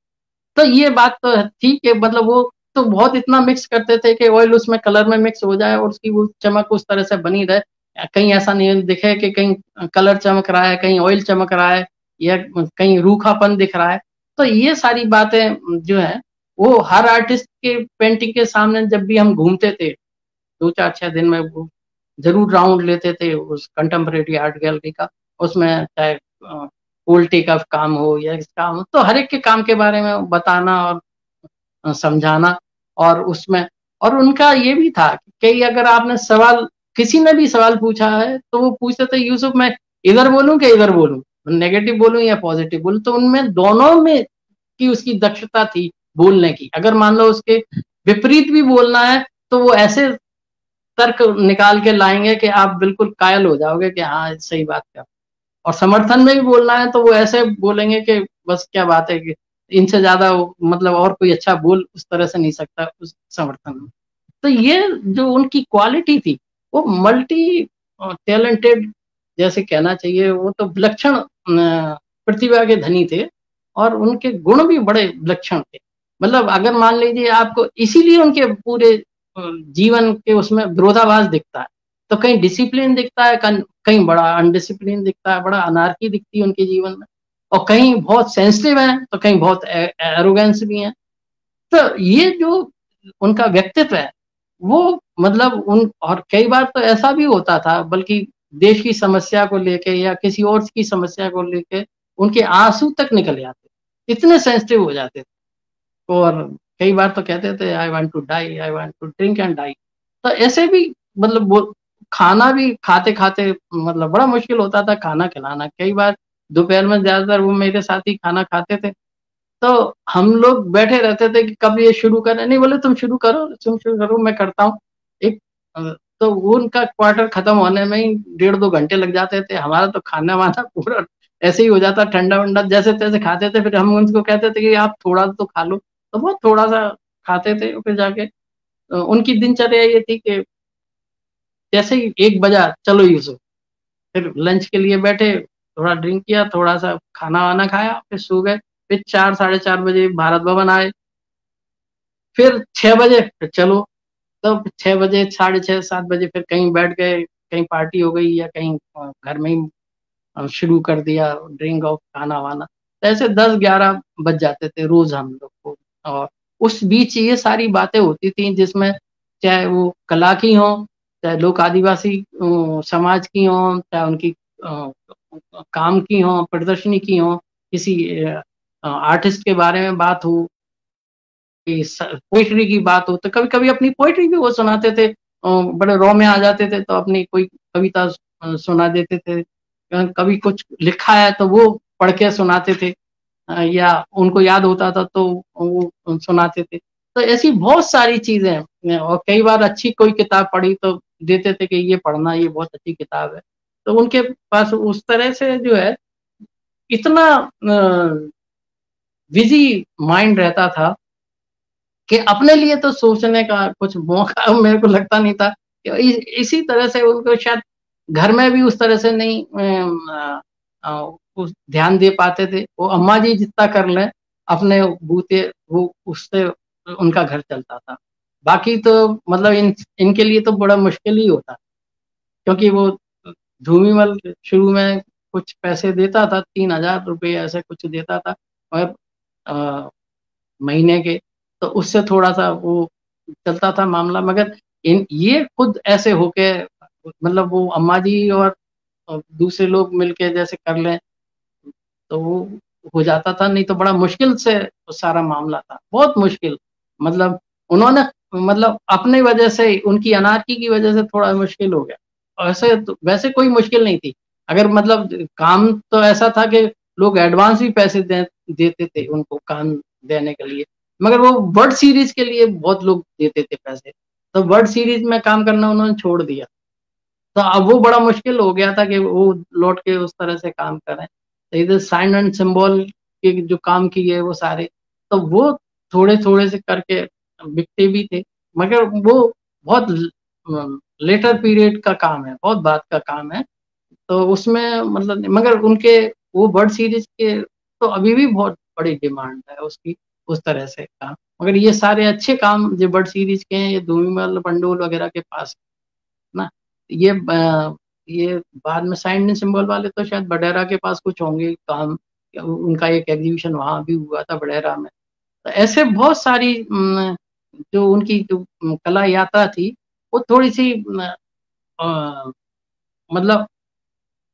तो ये बात तो ठीक है मतलब वो तो बहुत इतना मिक्स करते थे कि ऑयल उसमें कलर में मिक्स हो जाए और उसकी वो चमक उस तरह से बनी रहे। कहीं ऐसा नहीं दिखे कि कहीं कलर चमक रहा है, कहीं ऑयल चमक रहा है, या कहीं रूखापन दिख रहा है। तो ये सारी बातें जो है वो हर आर्टिस्ट के पेंटिंग के सामने जब भी हम घूमते थे, दो चार छह दिन में वो ज़रूर राउंड लेते थे उस कंटेम्प्रेरी आर्ट गैलरी का, उसमें चाहे क्वालिटी का काम हो या इस काम हो तो हर एक के काम के बारे में बताना और समझाना और उसमें, और उनका ये भी था कि अगर आपने सवाल, किसी ने भी सवाल पूछा है तो वो पूछते थे, यूसुफ, मैं इधर बोलूँ कि इधर बोलूँ? नेगेटिव बोलूँ या पॉजिटिव बोलूँ? तो उनमें दोनों में की उसकी दक्षता थी। बोलने की। अगर मान लो उसके विपरीत भी बोलना है तो वो ऐसे तर्क निकाल के लाएँगे कि आप बिल्कुल कायल हो जाओगे कि हाँ सही बात कर और समर्थन में भी बोलना है तो वो ऐसे बोलेंगे कि बस क्या बात है कि इनसे ज़्यादा मतलब और कोई अच्छा बोल उस तरह से नहीं सकता उस समर्थन में। तो ये जो उनकी क्वालिटी थी, वो मल्टी टैलेंटेड जैसे कहना चाहिए, वो तो विलक्षण प्रतिभा के धनी थे और उनके गुण भी बड़े विलक्षण थे। मतलब अगर मान लीजिए आपको इसीलिए उनके पूरे जीवन के उसमें विरोधाभास दिखता है तो कहीं डिसिप्लिन दिखता है, कहीं बड़ा अनडिसिप्लिन दिखता है, बड़ा अनारकी दिखती है उनके जीवन में, और कहीं बहुत सेंसिटिव है तो कहीं बहुत एरोगेंस भी है। तो ये जो उनका व्यक्तित्व है, वो मतलब उन, और कई बार तो ऐसा भी होता था, बल्कि देश की समस्या को लेके या किसी और की समस्या को लेके उनके आँसू तक निकल जाते, इतने सेंसिटिव हो जाते थे। और कई बार तो कहते थे I want to die I want to drink and die तो ऐसे भी मतलब खाना भी खाते खाते मतलब बड़ा मुश्किल होता था खाना खिलाना। कई बार दोपहर में ज़्यादातर वो मेरे साथ ही खाना खाते थे। तो हम लोग बैठे रहते थे कि कब ये शुरू करें। नहीं, बोले, तुम शुरू करो, तुम शुरू करो, मैं करता हूँ। एक तो उनका क्वार्टर खत्म होने में ही डेढ़ दो घंटे लग जाते थे। हमारा तो खाना वाना पूरा ऐसे ही हो जाता ठंडा वंडा जैसे तैसे खाते थे। फिर हम उनको कहते थे कि, आप थोड़ा तो खा लो। तो बहुत थोड़ा सा खाते थे फिर जाके। तो उनकी दिनचर्या ये थी कि जैसे ही एक बजा, चलो यूसुफ फिर लंच के लिए बैठे, थोड़ा ड्रिंक किया थोड़ा सा खाना वाना खाया, फिर सो गए। फिर चार, साढ़े चार बजे भारत भवन आए। फिर छह बजे, फिर चलो। तो छह बजे, साढ़े छह, सात बजे फिर कहीं बैठ गए, कहीं पार्टी हो गई या कहीं घर में ही शुरू कर दिया, ड्रिंक और खाना वाना ऐसे दस ग्यारह बज जाते थे रोज हम लोग। और उस बीच ये सारी बातें होती थी जिसमें चाहे वो कला की हो, चाहे लोक आदिवासी समाज की हो, चाहे उनकी काम की हो, प्रदर्शनी की हो, किसी आर्टिस्ट के बारे में बात हो पोइट्री की बात हो तो कभी कभी अपनी पोइट्री भी वो सुनाते थे बड़े रो में आ जाते थे तो अपनी कोई कविता सुना देते थे, कभी कुछ लिखा है तो वो पढ़ के सुनाते थे। या उनको याद होता था तो वो सुनाते थे। तो ऐसी बहुत सारी चीज़ें और कई बार अच्छी कोई किताब पढ़ी तो देते थे कि ये पढ़ना, ये बहुत अच्छी किताब है। तो उनके पास उस तरह से जो है, इतना बिज़ी माइंड रहता था कि अपने लिए तो सोचने का कुछ मौका मेरे को लगता नहीं था। इसी तरह से उनको शायद घर में भी उस तरह से नहीं ध्यान दे पाते थे। वो अम्मा जी जितना कर लें, अपने बूते, वो उससे उनका घर चलता था। बाकी तो मतलब इन, इनके लिए तो बड़ा मुश्किल ही होता क्योंकि वो धूमीमल शुरू में कुछ पैसे देता था, तीन हज़ार रुपये ऐसे कुछ देता था, और महीने के। तो उससे थोड़ा सा वो चलता था मामला, मगर इन, ये खुद ऐसे होके मतलब वो अम्मा जी और दूसरे लोग मिलके जैसे कर लें तो वो हो जाता था नहीं तो बड़ा मुश्किल से सारा मामला था। बहुत मुश्किल। मतलब उन्होंने मतलब अपने वजह से उनकी अनारकी की वजह से थोड़ा मुश्किल हो गया। वैसे तो वैसे कोई मुश्किल नहीं थी। अगर मतलब काम तो ऐसा था कि लोग एडवांस भी पैसे दे, देते थे उनको काम देने के लिए। मगर वो वर्ड सीरीज़ के लिए बहुत लोग देते थे पैसे। तो वर्ड सीरीज़ में काम करना उन्होंने छोड़ दिया। तो अब वो बड़ा मुश्किल हो गया था कि वो लौट के उस तरह से काम करें। इधर साइन एंड सिंबल के जो काम किए वो सारे। तो वो थोड़े थोड़े से करके बिकते भी थे, मगर वो बहुत लेटर पीरियड का काम है, बहुत बात का काम है। तो उसमें मतलब मगर उनके वो बर्ड सीरीज़ के तो अभी भी बहुत बड़ी डिमांड है उसकी, उस तरह से काम। मगर ये सारे अच्छे काम जो बर्ड सीरीज़ के हैं, ये धूमीमल, पंडोल वगैरह के पास है, ना? ये ये बाद में साइन एंड सिंबल वाले तो शायद बडेरा के पास कुछ होंगे काम उनका एक एग्जीबिशन वहाँ भी हुआ था बडेरा में। तो ऐसे बहुत सारी जो उनकी जो कला यात्रा थी वो थोड़ी सी आ, मतलब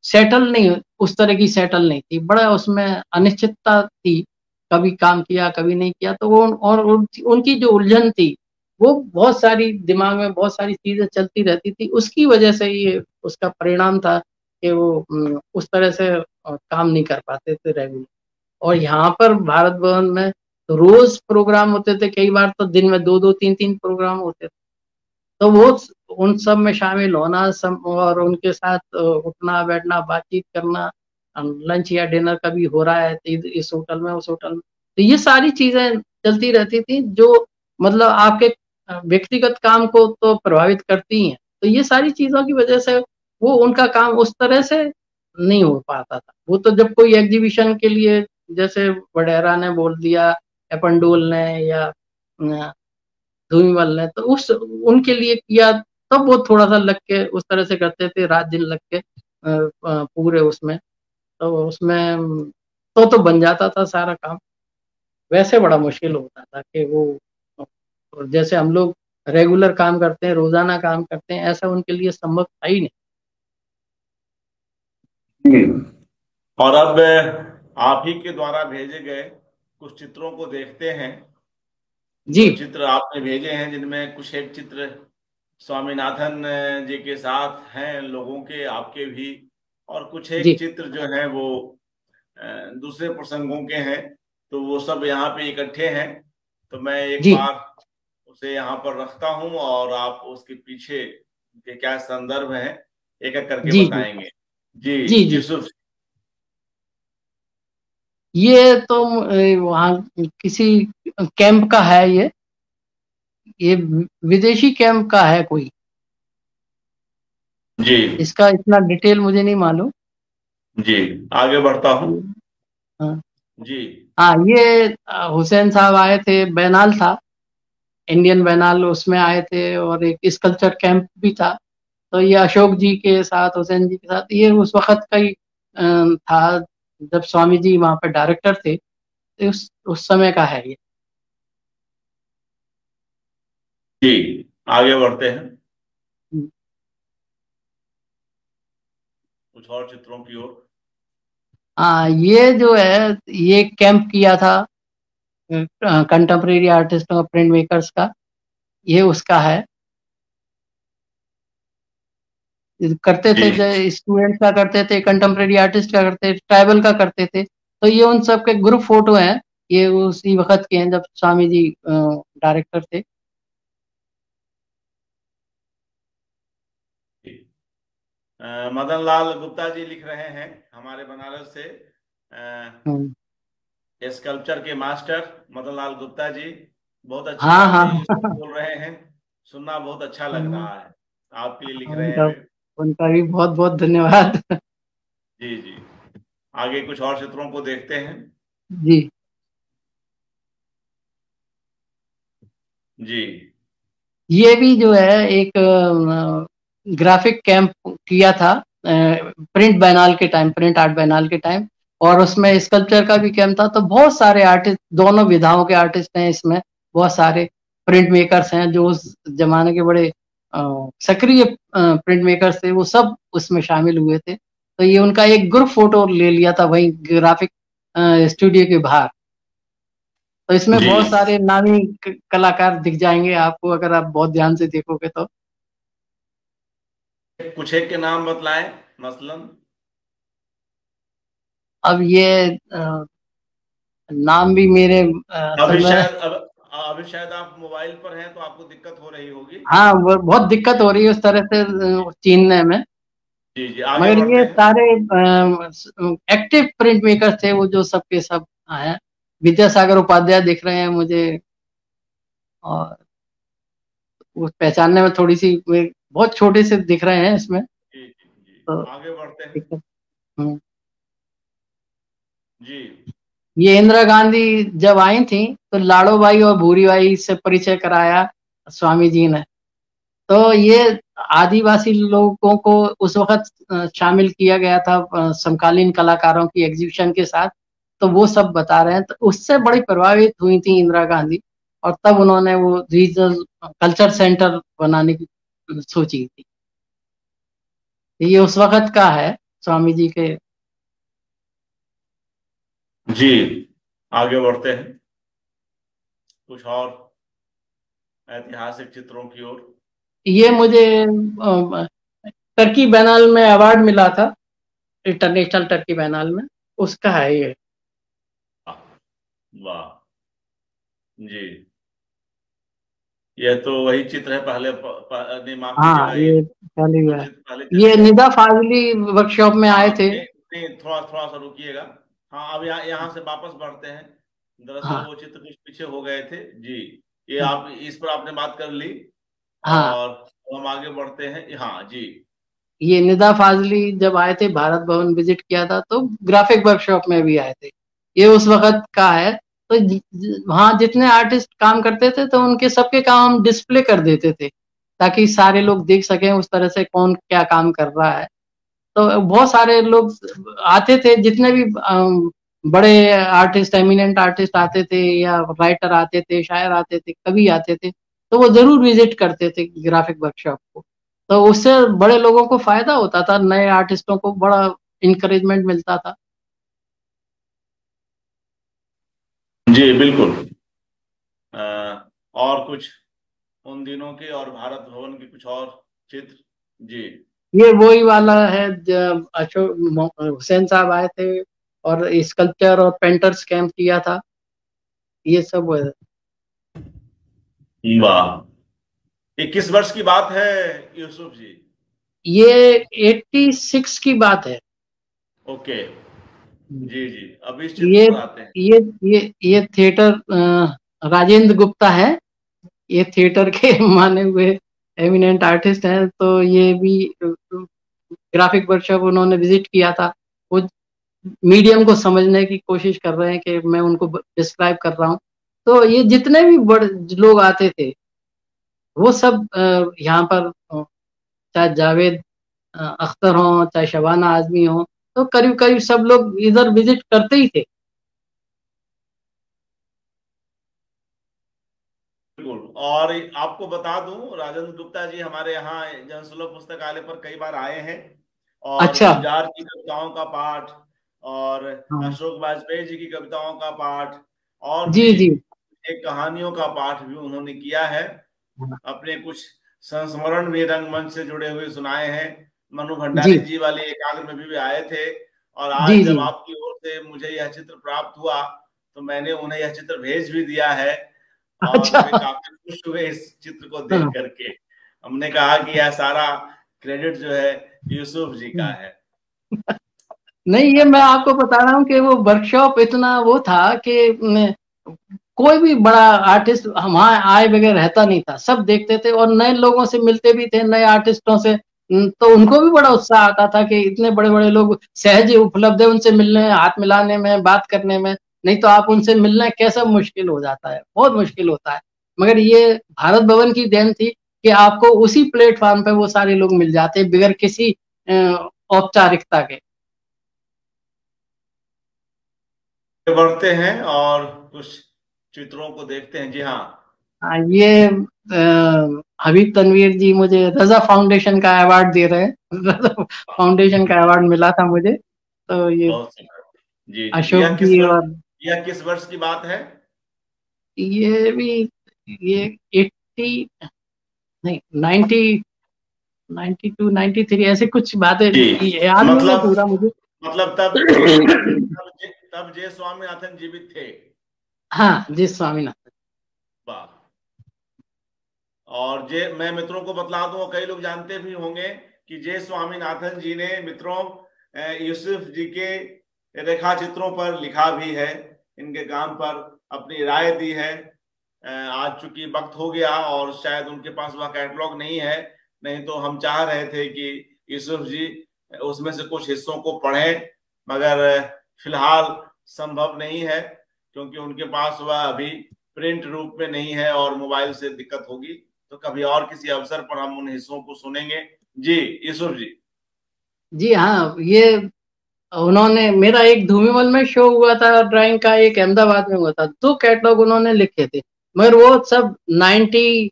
सेटल नहीं उस तरह की सेटल नहीं थी। बड़ा उसमें अनिश्चितता थी कभी काम किया कभी नहीं किया तो वो और उनकी जो उलझन थी वो बहुत सारी दिमाग में बहुत सारी चीज़ें चलती रहती थी। उसकी वजह से ये उसका परिणाम था कि वो उस तरह से काम नहीं कर पाते थे रेगुलर और यहाँ पर भारत भवन में रोज प्रोग्राम होते थे। कई बार तो दिन में दो दो तीन तीन प्रोग्राम होते थे। तो वो उन सब में शामिल होना सब और उनके साथ उठना, बैठना, बातचीत करना लंच या डिनर कभी हो रहा है तो इस होटल में, उस होटल में। तो ये सारी चीज़ें चलती रहती थी जो मतलब आपके व्यक्तिगत काम को तो प्रभावित करती हैं। तो ये सारी चीज़ों की वजह से वो उनका काम उस तरह से नहीं हो पाता था। वो तो जब कोई एग्जीबिशन के लिए जैसे वडेरा ने बोल दिया एपंडोल ने या धूमीवाल ने तो उस, उनके लिए किया, तब वो थोड़ा सा लग के उस तरह से करते थे, रात दिन लग के पूरे उसमें। तो उसमें तो तो बन जाता था सारा काम। वैसे बड़ा मुश्किल होता था कि वो जैसे हम लोग रेगुलर काम करते हैं रोज़ाना काम करते हैं ऐसा उनके लिए संभव था ही नहीं। और अब आप ही के द्वारा भेजे गए कुछ चित्रों को देखते हैं। जी। चित्र आपने भेजे हैं जिनमें कुछ एक चित्र स्वामीनाथन जी के साथ हैं लोगों के आपके भी और कुछ एक चित्र जो है वो दूसरे प्रसंगों के हैं तो वो सब यहाँ पे इकट्ठे हैं। तो मैं एक बार उसे यहाँ पर रखता हूँ और आप उसके पीछे के क्या संदर्भ है एक एक करके बताएँगे। जी जी यूसुफ। ये तो वहाँ किसी कैंप का है ये? ये विदेशी कैंप का है कोई? जी। इसका इतना डिटेल मुझे नहीं मालूम। जी आगे बढ़ता हूँ। हाँ। जी। हाँ ये हुसैन साहब आए थे बैनाल था। इंडियन बैनाल उसमें आए थे और एक स्कल्चर कैंप भी था। तो ये अशोक जी के साथ हुसैन जी के साथ ये उस वक्त का ही था जब स्वामी जी वहाँ पर डायरेक्टर थे। तो उस उस समय का है ये। जी आगे बढ़ते हैं। हम्म। कुछ और चित्रों की ओर। हाँ ये जो है ये कैंप किया था कंटेम्प्रेरी आर्टिस्ट और प्रिंट मेकर्स का ये उसका है। करते थे स्टूडेंट का करते थे कंटेम्प्रेरी आर्टिस्ट का करते ट्राइबल का करते थे तो ये उन सब के ग्रुप फ़ोटो हैं ये उसी वक्त के हैं जब स्वामी जी डायरेक्टर थे। मदन लाल गुप्ता जी लिख रहे हैं हमारे बनारस से। स्कल्पचर। के मास्टर मदन लाल गुप्ता जी बहुत अच्छा हाँ, हाँ। बोल रहे हैं। सुनना बहुत अच्छा लग हम्म। रहा है। आपके लिए लिख रहे हैं। उनका भी बहुत बहुत धन्यवाद। जी जी। आगे कुछ और चित्रों को देखते हैं। जी। जी। ये भी जो है एक ग्राफिक कैंप किया था प्रिंट बैनाल के टाइम प्रिंट आर्ट बैनाल के टाइम और उसमें स्कल्पचर का भी कैंप था तो बहुत सारे आर्टिस्ट दोनों विधाओं के आर्टिस्ट हैं इसमें बहुत सारे प्रिंट मेकर्स हैं जो उस जमाने के बड़े सक्रिय प्रिंट मेकर्स थे वो सब उसमें शामिल हुए थे। तो ये उनका एक ग्रुप फ़ोटो ले लिया था वही ग्राफिक स्टूडियो के बाहर। तो इसमें बहुत सारे नामी कलाकार दिख जाएँगे आपको अगर आप बहुत ध्यान से देखोगे तो। कुछ एक के नाम बतलाएँ मसलन। अब ये नाम भी मेरे अभी शायद अब अभी शायद आप मोबाइल पर हैं तो आपको दिक्कत हो रही होगी। हाँ बहुत दिक्कत हो रही है उस तरह से चीनने में। जी जी मगर ये सारे एक्टिव प्रिंट मेकर थे वो जो सबके सब आए। विद्यासागर उपाध्याय दिख रहे हैं मुझे। और वो पहचानने में थोड़ी सी बहुत छोटे से दिख रहे हैं इसमें। जी, जी, जी। तो आगे बढ़ते हैं। जी। ये इंदिरा गांधी जब आई थी तो लाड़ोबाई और भूरी भाई से परिचय कराया स्वामी जी ने। तो ये आदिवासी लोगों को उस वक्त शामिल किया गया था समकालीन कलाकारों की एग्जीबिशन के साथ। तो वो सब बता रहे हैं। तो उससे बड़ी प्रभावित हुई थी इंदिरा गांधी, और तब उन्होंने वो रीजनल कल्चर सेंटर बनाने की सोची थी। ये उस वक्त का है, स्वामी जी के जी। आगे बढ़ते हैं। कुछ और ऐतिहासिक चित्रों की ओर। ये मुझे टर्की बैनाल में अवार्ड मिला था इंटरनेशनल टर्की बैनाल में। उसका है ये। वाह। जी। ये तो वही चित्र है पहले हाँ ये पहले ये निदा फाजली वर्कशॉप में आए हाँ, थे। थोड़ा थोड़ा सा रुकिएगा। हाँ अब यहाँ यहाँ से वापस बढ़ते हैं। दरअसल हाँ। वो चित्र कुछ पीछे हो गए थे। जी ये आप इस पर आपने बात कर ली हाँ। और हम आगे बढ़ते हैं। हाँ जी। ये निदा फाजली जब आए थे भारत भवन विज़िट किया था तो ग्राफिक वर्कशॉप में भी आए थे। ये उस वक्त का है। तो वहाँ जितने आर्टिस्ट काम करते थे तो उनके सबके काम हम डिस्प्ले कर देते थे ताकि सारे लोग देख सकें उस तरह से कौन क्या काम कर रहा है। तो बहुत सारे लोग आते थे जितने भी बड़े आर्टिस्ट एमिनेंट आर्टिस्ट आते थे या राइटर आते थे शायर आते थे कभी आते थे तो वो ज़रूर विज़िट करते थे ग्राफिक वर्कशॉप को। तो उससे बड़े लोगों को फ़ायदा होता था नए आर्टिस्टों को बड़ा इंकरेजमेंट मिलता था। जी बिल्कुल। आ, और कुछ उन दिनों के और भारत भवन के कुछ और चित्र? जी। ये वही वाला है जब अशोक हुसैन साहब आए थे और स्कल्पचर और पेंटर्स कैंप किया था ये सब वाह ये किस वर्ष की बात है यूसुफ जी? ये 86 की बात है। ओके। जी जी। अब इस ये ये ये ये थिएटर राजेंद्र गुप्ता है। ये थिएटर के माने हुए एमिनेंट आर्टिस्ट हैं तो ये भी ग्राफिक वर्कशॉप उन्होंने विज़िट किया था। वो मीडियम को समझने की कोशिश कर रहे हैं कि मैं उनको डिस्क्राइब कर रहा हूँ। तो ये जितने भी बड़े, लोग आते थे, वो सब यहाँ पर चाहे जावेद अख्तर हों, चाहे शबाना आजमी हों तो करीब करीब सब लोग इधर विज़िट करते ही थे। और आपको बता दूँ राजेंद्र गुप्ता जी हमारे यहाँ जनसुलभ पुस्तकालय पर कई बार आए हैं और अच्छा। की कविताओं का पाठ और हाँ। अशोक वाजपेयी जी की कविताओं का पाठ और जी जी। एक कहानियों का पाठ भी उन्होंने किया है। हाँ। अपने कुछ संस्मरण भी रंगमंच से जुड़े हुए सुनाए हैं। मनु भंडारी जी, जी वाले एकाग्र में भी, भी आए थे और आज जब आपकी ओर से मुझे यह चित्र प्राप्त हुआ तो मैंने उन्हें यह चित्र भेज भी दिया है। अच्छा। काफ़ी खुश हुए इस चित्र को देख हाँ। करके। हमने कहा कि यह सारा क्रेडिट जो है यूसुफ जी का है। नहीं ये मैं आपको बता रहा हूँ कि वो वर्कशॉप इतना वो था कि कोई भी बड़ा आर्टिस्ट वहाँ आए बगैर रहता नहीं था। सब देखते थे और नए लोगों से मिलते भी थे नए आर्टिस्टों से। तो उनको भी बड़ा उत्साह आता था कि इतने बड़े बड़े लोग सहज उपलब्ध है उनसे मिलने हाथ मिलाने में बात करने में। नहीं तो आप उनसे मिलना कैसा मुश्किल हो जाता है? बहुत मुश्किल होता है। मगर ये भारत भवन की देन थी कि आपको उसी प्लेटफॉर्म पे वो सारे लोग मिल जाते हैं बगैर किसी औपचारिकता के। बढ़ते हैं और कुछ चित्रों को देखते हैं। जी हाँ। हाँ ये हबीब तनवीर जी मुझे रजा फाउंडेशन का अवार्ड दे रहे हैं। रजा फाउंडेशन का अवार्ड मिला था मुझे। तो ये अशोक जी और यह किस वर्ष की बात है? ये भी ये एट्टी नहीं ninety ninety two ninety three ऐसे कुछ बातें याद मतलब, पूरा मुझे। मतलब तब तब, जे, तब जय स्वामीनाथन जीवित थे। हाँ जय स्वामीनाथन वाह। और जे मैं मित्रों को बतला दूँ कई लोग जानते भी होंगे कि जय स्वामीनाथन जी ने मित्रों यूसुफ जी के रेखा चित्रों पर लिखा भी है। इनके काम पर अपनी राय दी है। आज चूँकि वक्त हो गया और शायद उनके पास वह कैटलॉग नहीं है, नहीं तो हम चाह रहे थे कि यूसुफ जी उसमें से कुछ हिस्सों को पढ़ें, मगर फ़िलहाल संभव नहीं है, क्योंकि उनके पास वह अभी प्रिंट रूप में नहीं है और मोबाइल से दिक्कत होगी। तो कभी और किसी अवसर पर हम उन हिस्सों को सुनेंगे। जी, यूसुफ जी। जी हाँ ये उन्होंने मेरा एक धूमीमल में शो हुआ था ड्राइंग का एक अहमदाबाद में हुआ था। दो कैटलॉग उन्होंने लिखे थे। मगर वो सब नाइन्टी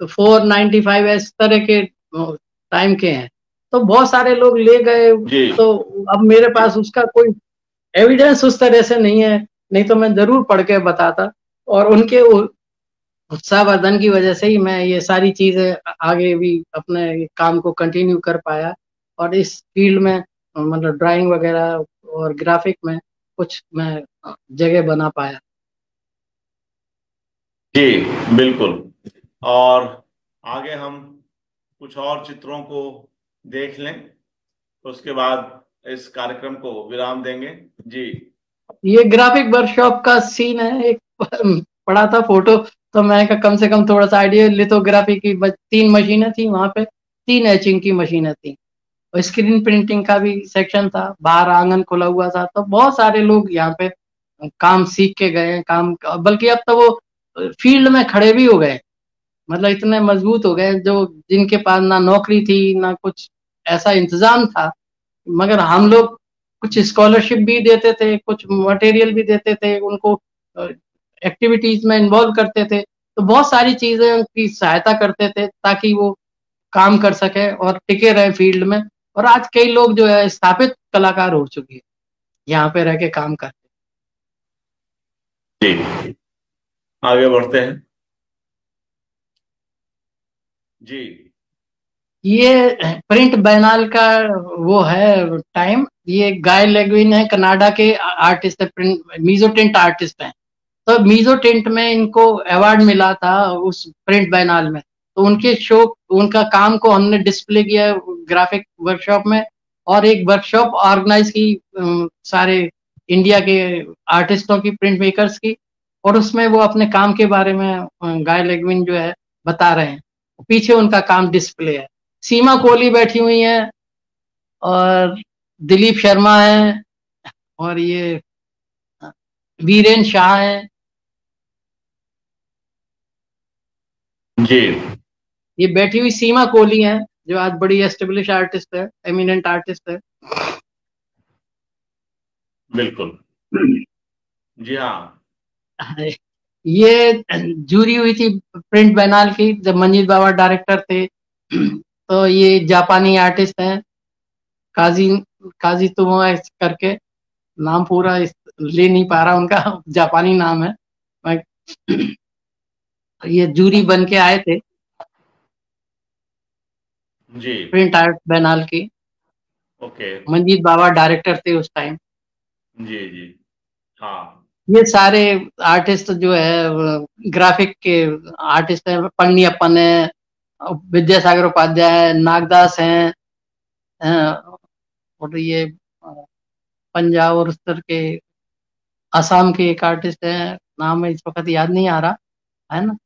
फोर नाइन्टी फाइव इस तरह के टाइम के हैं। तो बहुत सारे लोग ले गए। तो अब मेरे पास उसका कोई एविडेंस उस तरह से नहीं है। नहीं तो मैं ज़रूर पढ़ के बताता। और उनके उत्साहवर्धन की वजह से ही मैं ये सारी चीज़ें आगे भी अपने काम को कंटिन्यू कर पाया। और इस फ़ील्ड में मतलब ड्राइंग वगैरह और ग्राफिक में कुछ मैं जगह बना पाया। जी बिल्कुल। और आगे हम कुछ और चित्रों को देख लें तो उसके बाद इस कार्यक्रम को विराम देंगे। जी। ये ग्राफिक वर्कशॉप का सीन है एक पड़ा था फ़ोटो तो मैं कहा कम से कम थोड़ा सा आइडिया लिथोग्राफी की तीन मशीनें थी वहाँ पे तीन एचिंग की मशीनें थी। और स्क्रीन प्रिंटिंग का भी सेक्शन था, बाहर आँगन खुला हुआ था तो बहुत सारे लोग यहाँ पे काम सीख के गए, काम बल्कि अब तो वो फ़ील्ड में खड़े भी हो गए मतलब इतने मज़बूत हो गए, जो जिनके पास ना नौकरी थी, ना कुछ ऐसा इंतज़ाम था, मगर हम लोग कुछ स्कॉलरशिप भी देते थे, कुछ मटेरियल भी देते थे, उनको एक्टिविटीज़ में इन्वॉल्व करते थे तो बहुत सारी चीज़ें उनकी सहायता करते थे, ताकि वो काम कर सके और टिके रहे फ़ील्ड में। और आज कई लोग जो है स्थापित कलाकार हो चुके हैं। यहाँ पे रह के काम करते जी। आगे बढ़ते हैं। जी। ये प्रिंट बैनाल का वो है टाइम। ये गाय लेगविन है कनाडा के आर्टिस्ट है प्रिंट मीजो टेंट आर्टिस्ट है। तो मीजो टेंट में इनको अवार्ड मिला था उस प्रिंट बैनाल में। तो उनके शो, उनका काम को हमने डिस्प्ले किया ग्राफिक वर्कशॉप में और एक वर्कशॉप ऑर्गेनाइज की सारे इंडिया के आर्टिस्टों की प्रिंट मेकर्स की और उसमें वो अपने काम के बारे में गाय लेगविन जो है बता रहे हैं। पीछे उनका काम डिस्प्ले है। सीमा कोहली बैठी हुई है और दिलीप शर्मा है और ये वीरेन शाह है। जी। ये बैठी हुई सीमा कोहली है जो आज बड़ी एस्टेब्लिश आर्टिस्ट है एमिनेंट आर्टिस्ट है। बिल्कुल। जी हाँ। ये जूरी हुई थी प्रिंट बैनाल की जब मंजीत बाबा डायरेक्टर थे। तो ये जापानी आर्टिस्ट हैं काजी काजी तुम करके। नाम पूरा इस, ले नहीं पा रहा उनका जापानी नाम है। ये जूरी बन के आए थे। जी। प्रिंट आर्ट बैनाल की। ओके। मंजीत बाबा डायरेक्टर थे उस टाइम जी जी। हाँ। ये सारे आर्टिस्ट जो है ग्राफिक के आर्टिस्ट हैं पन्नी अपन है विद्यासागर उपाध्याय है नागदास हैं और ये पंजाब और उत्तर के असम के एक आर्टिस्ट हैं नाम इस वक्त याद नहीं आ रहा है ना?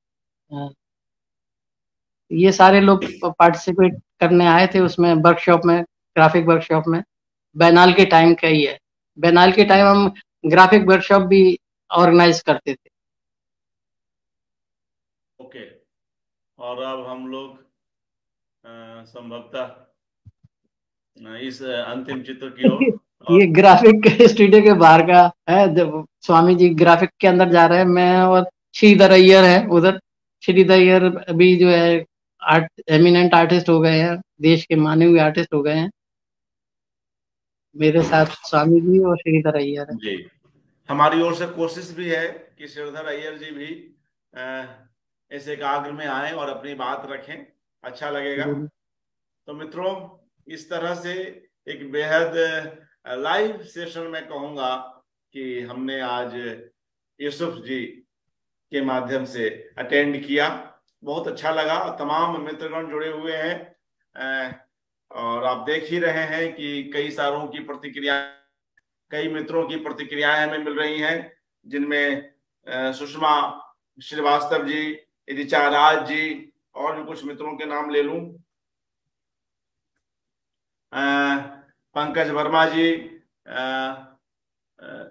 ये सारे लोग पार्टिसिपेट करने आए थे उसमें वर्कशॉप में ग्राफिक वर्कशॉप में। बैनाल के टाइम का ही है। बैनाल के टाइम हम ग्राफिक वर्कशॉप भी ऑर्गेनाइज करते थे। ओके और अब हम लोग संभवतः इस अंतिम चित्र की ओर ये ग्राफिक स्टूडियो के बाहर का है जब स्वामी जी ग्राफिक के अंदर जा रहे हैं मैं और श्रीधर अय्यर है उधर। श्रीधर अय्यर अभी जो है आर्ट एमिनेंट आर्टिस्ट हो गए हैं देश के माने हुए आर्टिस्ट हो गए हैं। मेरे साथ स्वामी जी और श्रीधर अय्यर जी। हमारी ओर से कोशिश भी है कि श्रीधर अय्यर जी भी ऐसे एकाग्र में आए और अपनी बात रखें। अच्छा लगेगा। तो मित्रों इस तरह से एक बेहद लाइव सेशन में कहूँगा कि हमने आज यूसुफ जी के माध्यम से अटेंड किया। बहुत अच्छा लगा। तमाम मित्रगण जुड़े हुए हैं और आप देख ही रहे हैं कि कई सारों की प्रतिक्रिया कई मित्रों की प्रतिक्रियाएँ हमें मिल रही हैं जिनमें सुषमा श्रीवास्तव जी ऋचा राज जी और भी कुछ मित्रों के नाम ले लू। पंकज वर्मा जी आ, आ,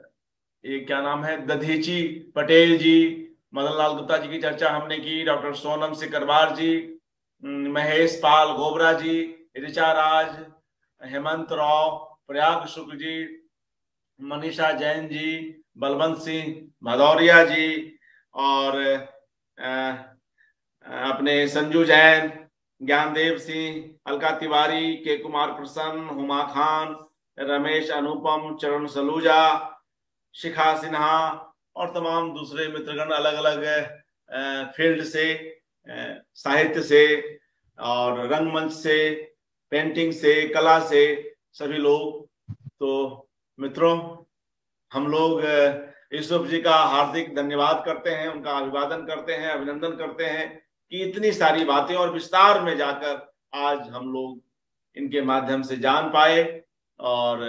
ये क्या नाम है? दधीची पटेल जी मदन लाल गुप्ता जी की चर्चा हमने की, डॉक्टर सोनम सिकरवार जी महेश पाल गोबरा जी, ऋचा राज, हेमंत राव, प्रयाग शुक्ल जी, मनीषा जैन जी, बलवंत सिंह भदौरिया जी और अपने संजू जैन, ज्ञानदेव सिंह, अलका तिवारी, के कुमार प्रसन्न, हुमा खान, रमेश अनुपम, चरण सलूजा, शिखा सिन्हा और तमाम दूसरे मित्रगण अलग अलग फ़ील्ड से साहित्य से और रंगमंच से, पेंटिंग से, कला से सभी लोग। तो मित्रों, हम लोग यूसुफ जी का हार्दिक धन्यवाद करते हैं, उनका अभिवादन करते हैं, अभिनंदन करते हैं कि इतनी सारी बातें और विस्तार में जाकर आज हम लोग इनके माध्यम से जान पाए और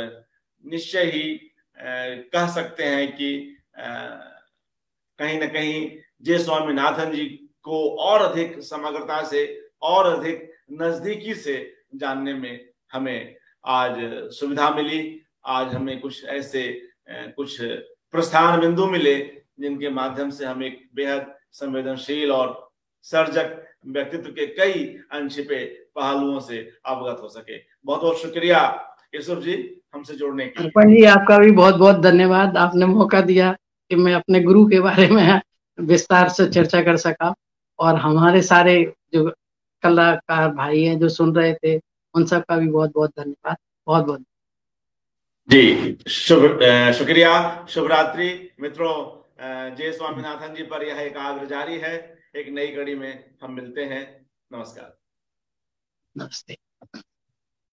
निश्चय ही कह सकते हैं कि कहीं ना कहीं जय स्वामीनाथन जी को और अधिक समग्रता से, और अधिक नजदीकी से जानने में हमें आज सुविधा मिली। आज हमें कुछ ऐसे कुछ प्रस्थान बिंदु मिले जिनके माध्यम से हम एक बेहद संवेदनशील और सर्जक व्यक्तित्व के कई अनछिपे पहलुओं से अवगत हो सके। बहुत बहुत शुक्रिया, यूसुफ जी, हमसे जोड़ने के जी आपका भी बहुत बहुत धन्यवाद, आपने मौका दिया। कि मैं अपने गुरु के बारे में विस्तार से चर्चा कर सका। और हमारे सारे जो कलाकार भाई हैं जो सुन रहे थे उन सब का भी बहुत बहुत धन्यवाद। बहुत बहुत जी शुभ शुक्रिया। शुभ रात्रि मित्रों जय स्वामीनाथन जी पर यह एक आग्रह जारी है। एक नई कड़ी में हम मिलते हैं। नमस्कार। नमस्ते।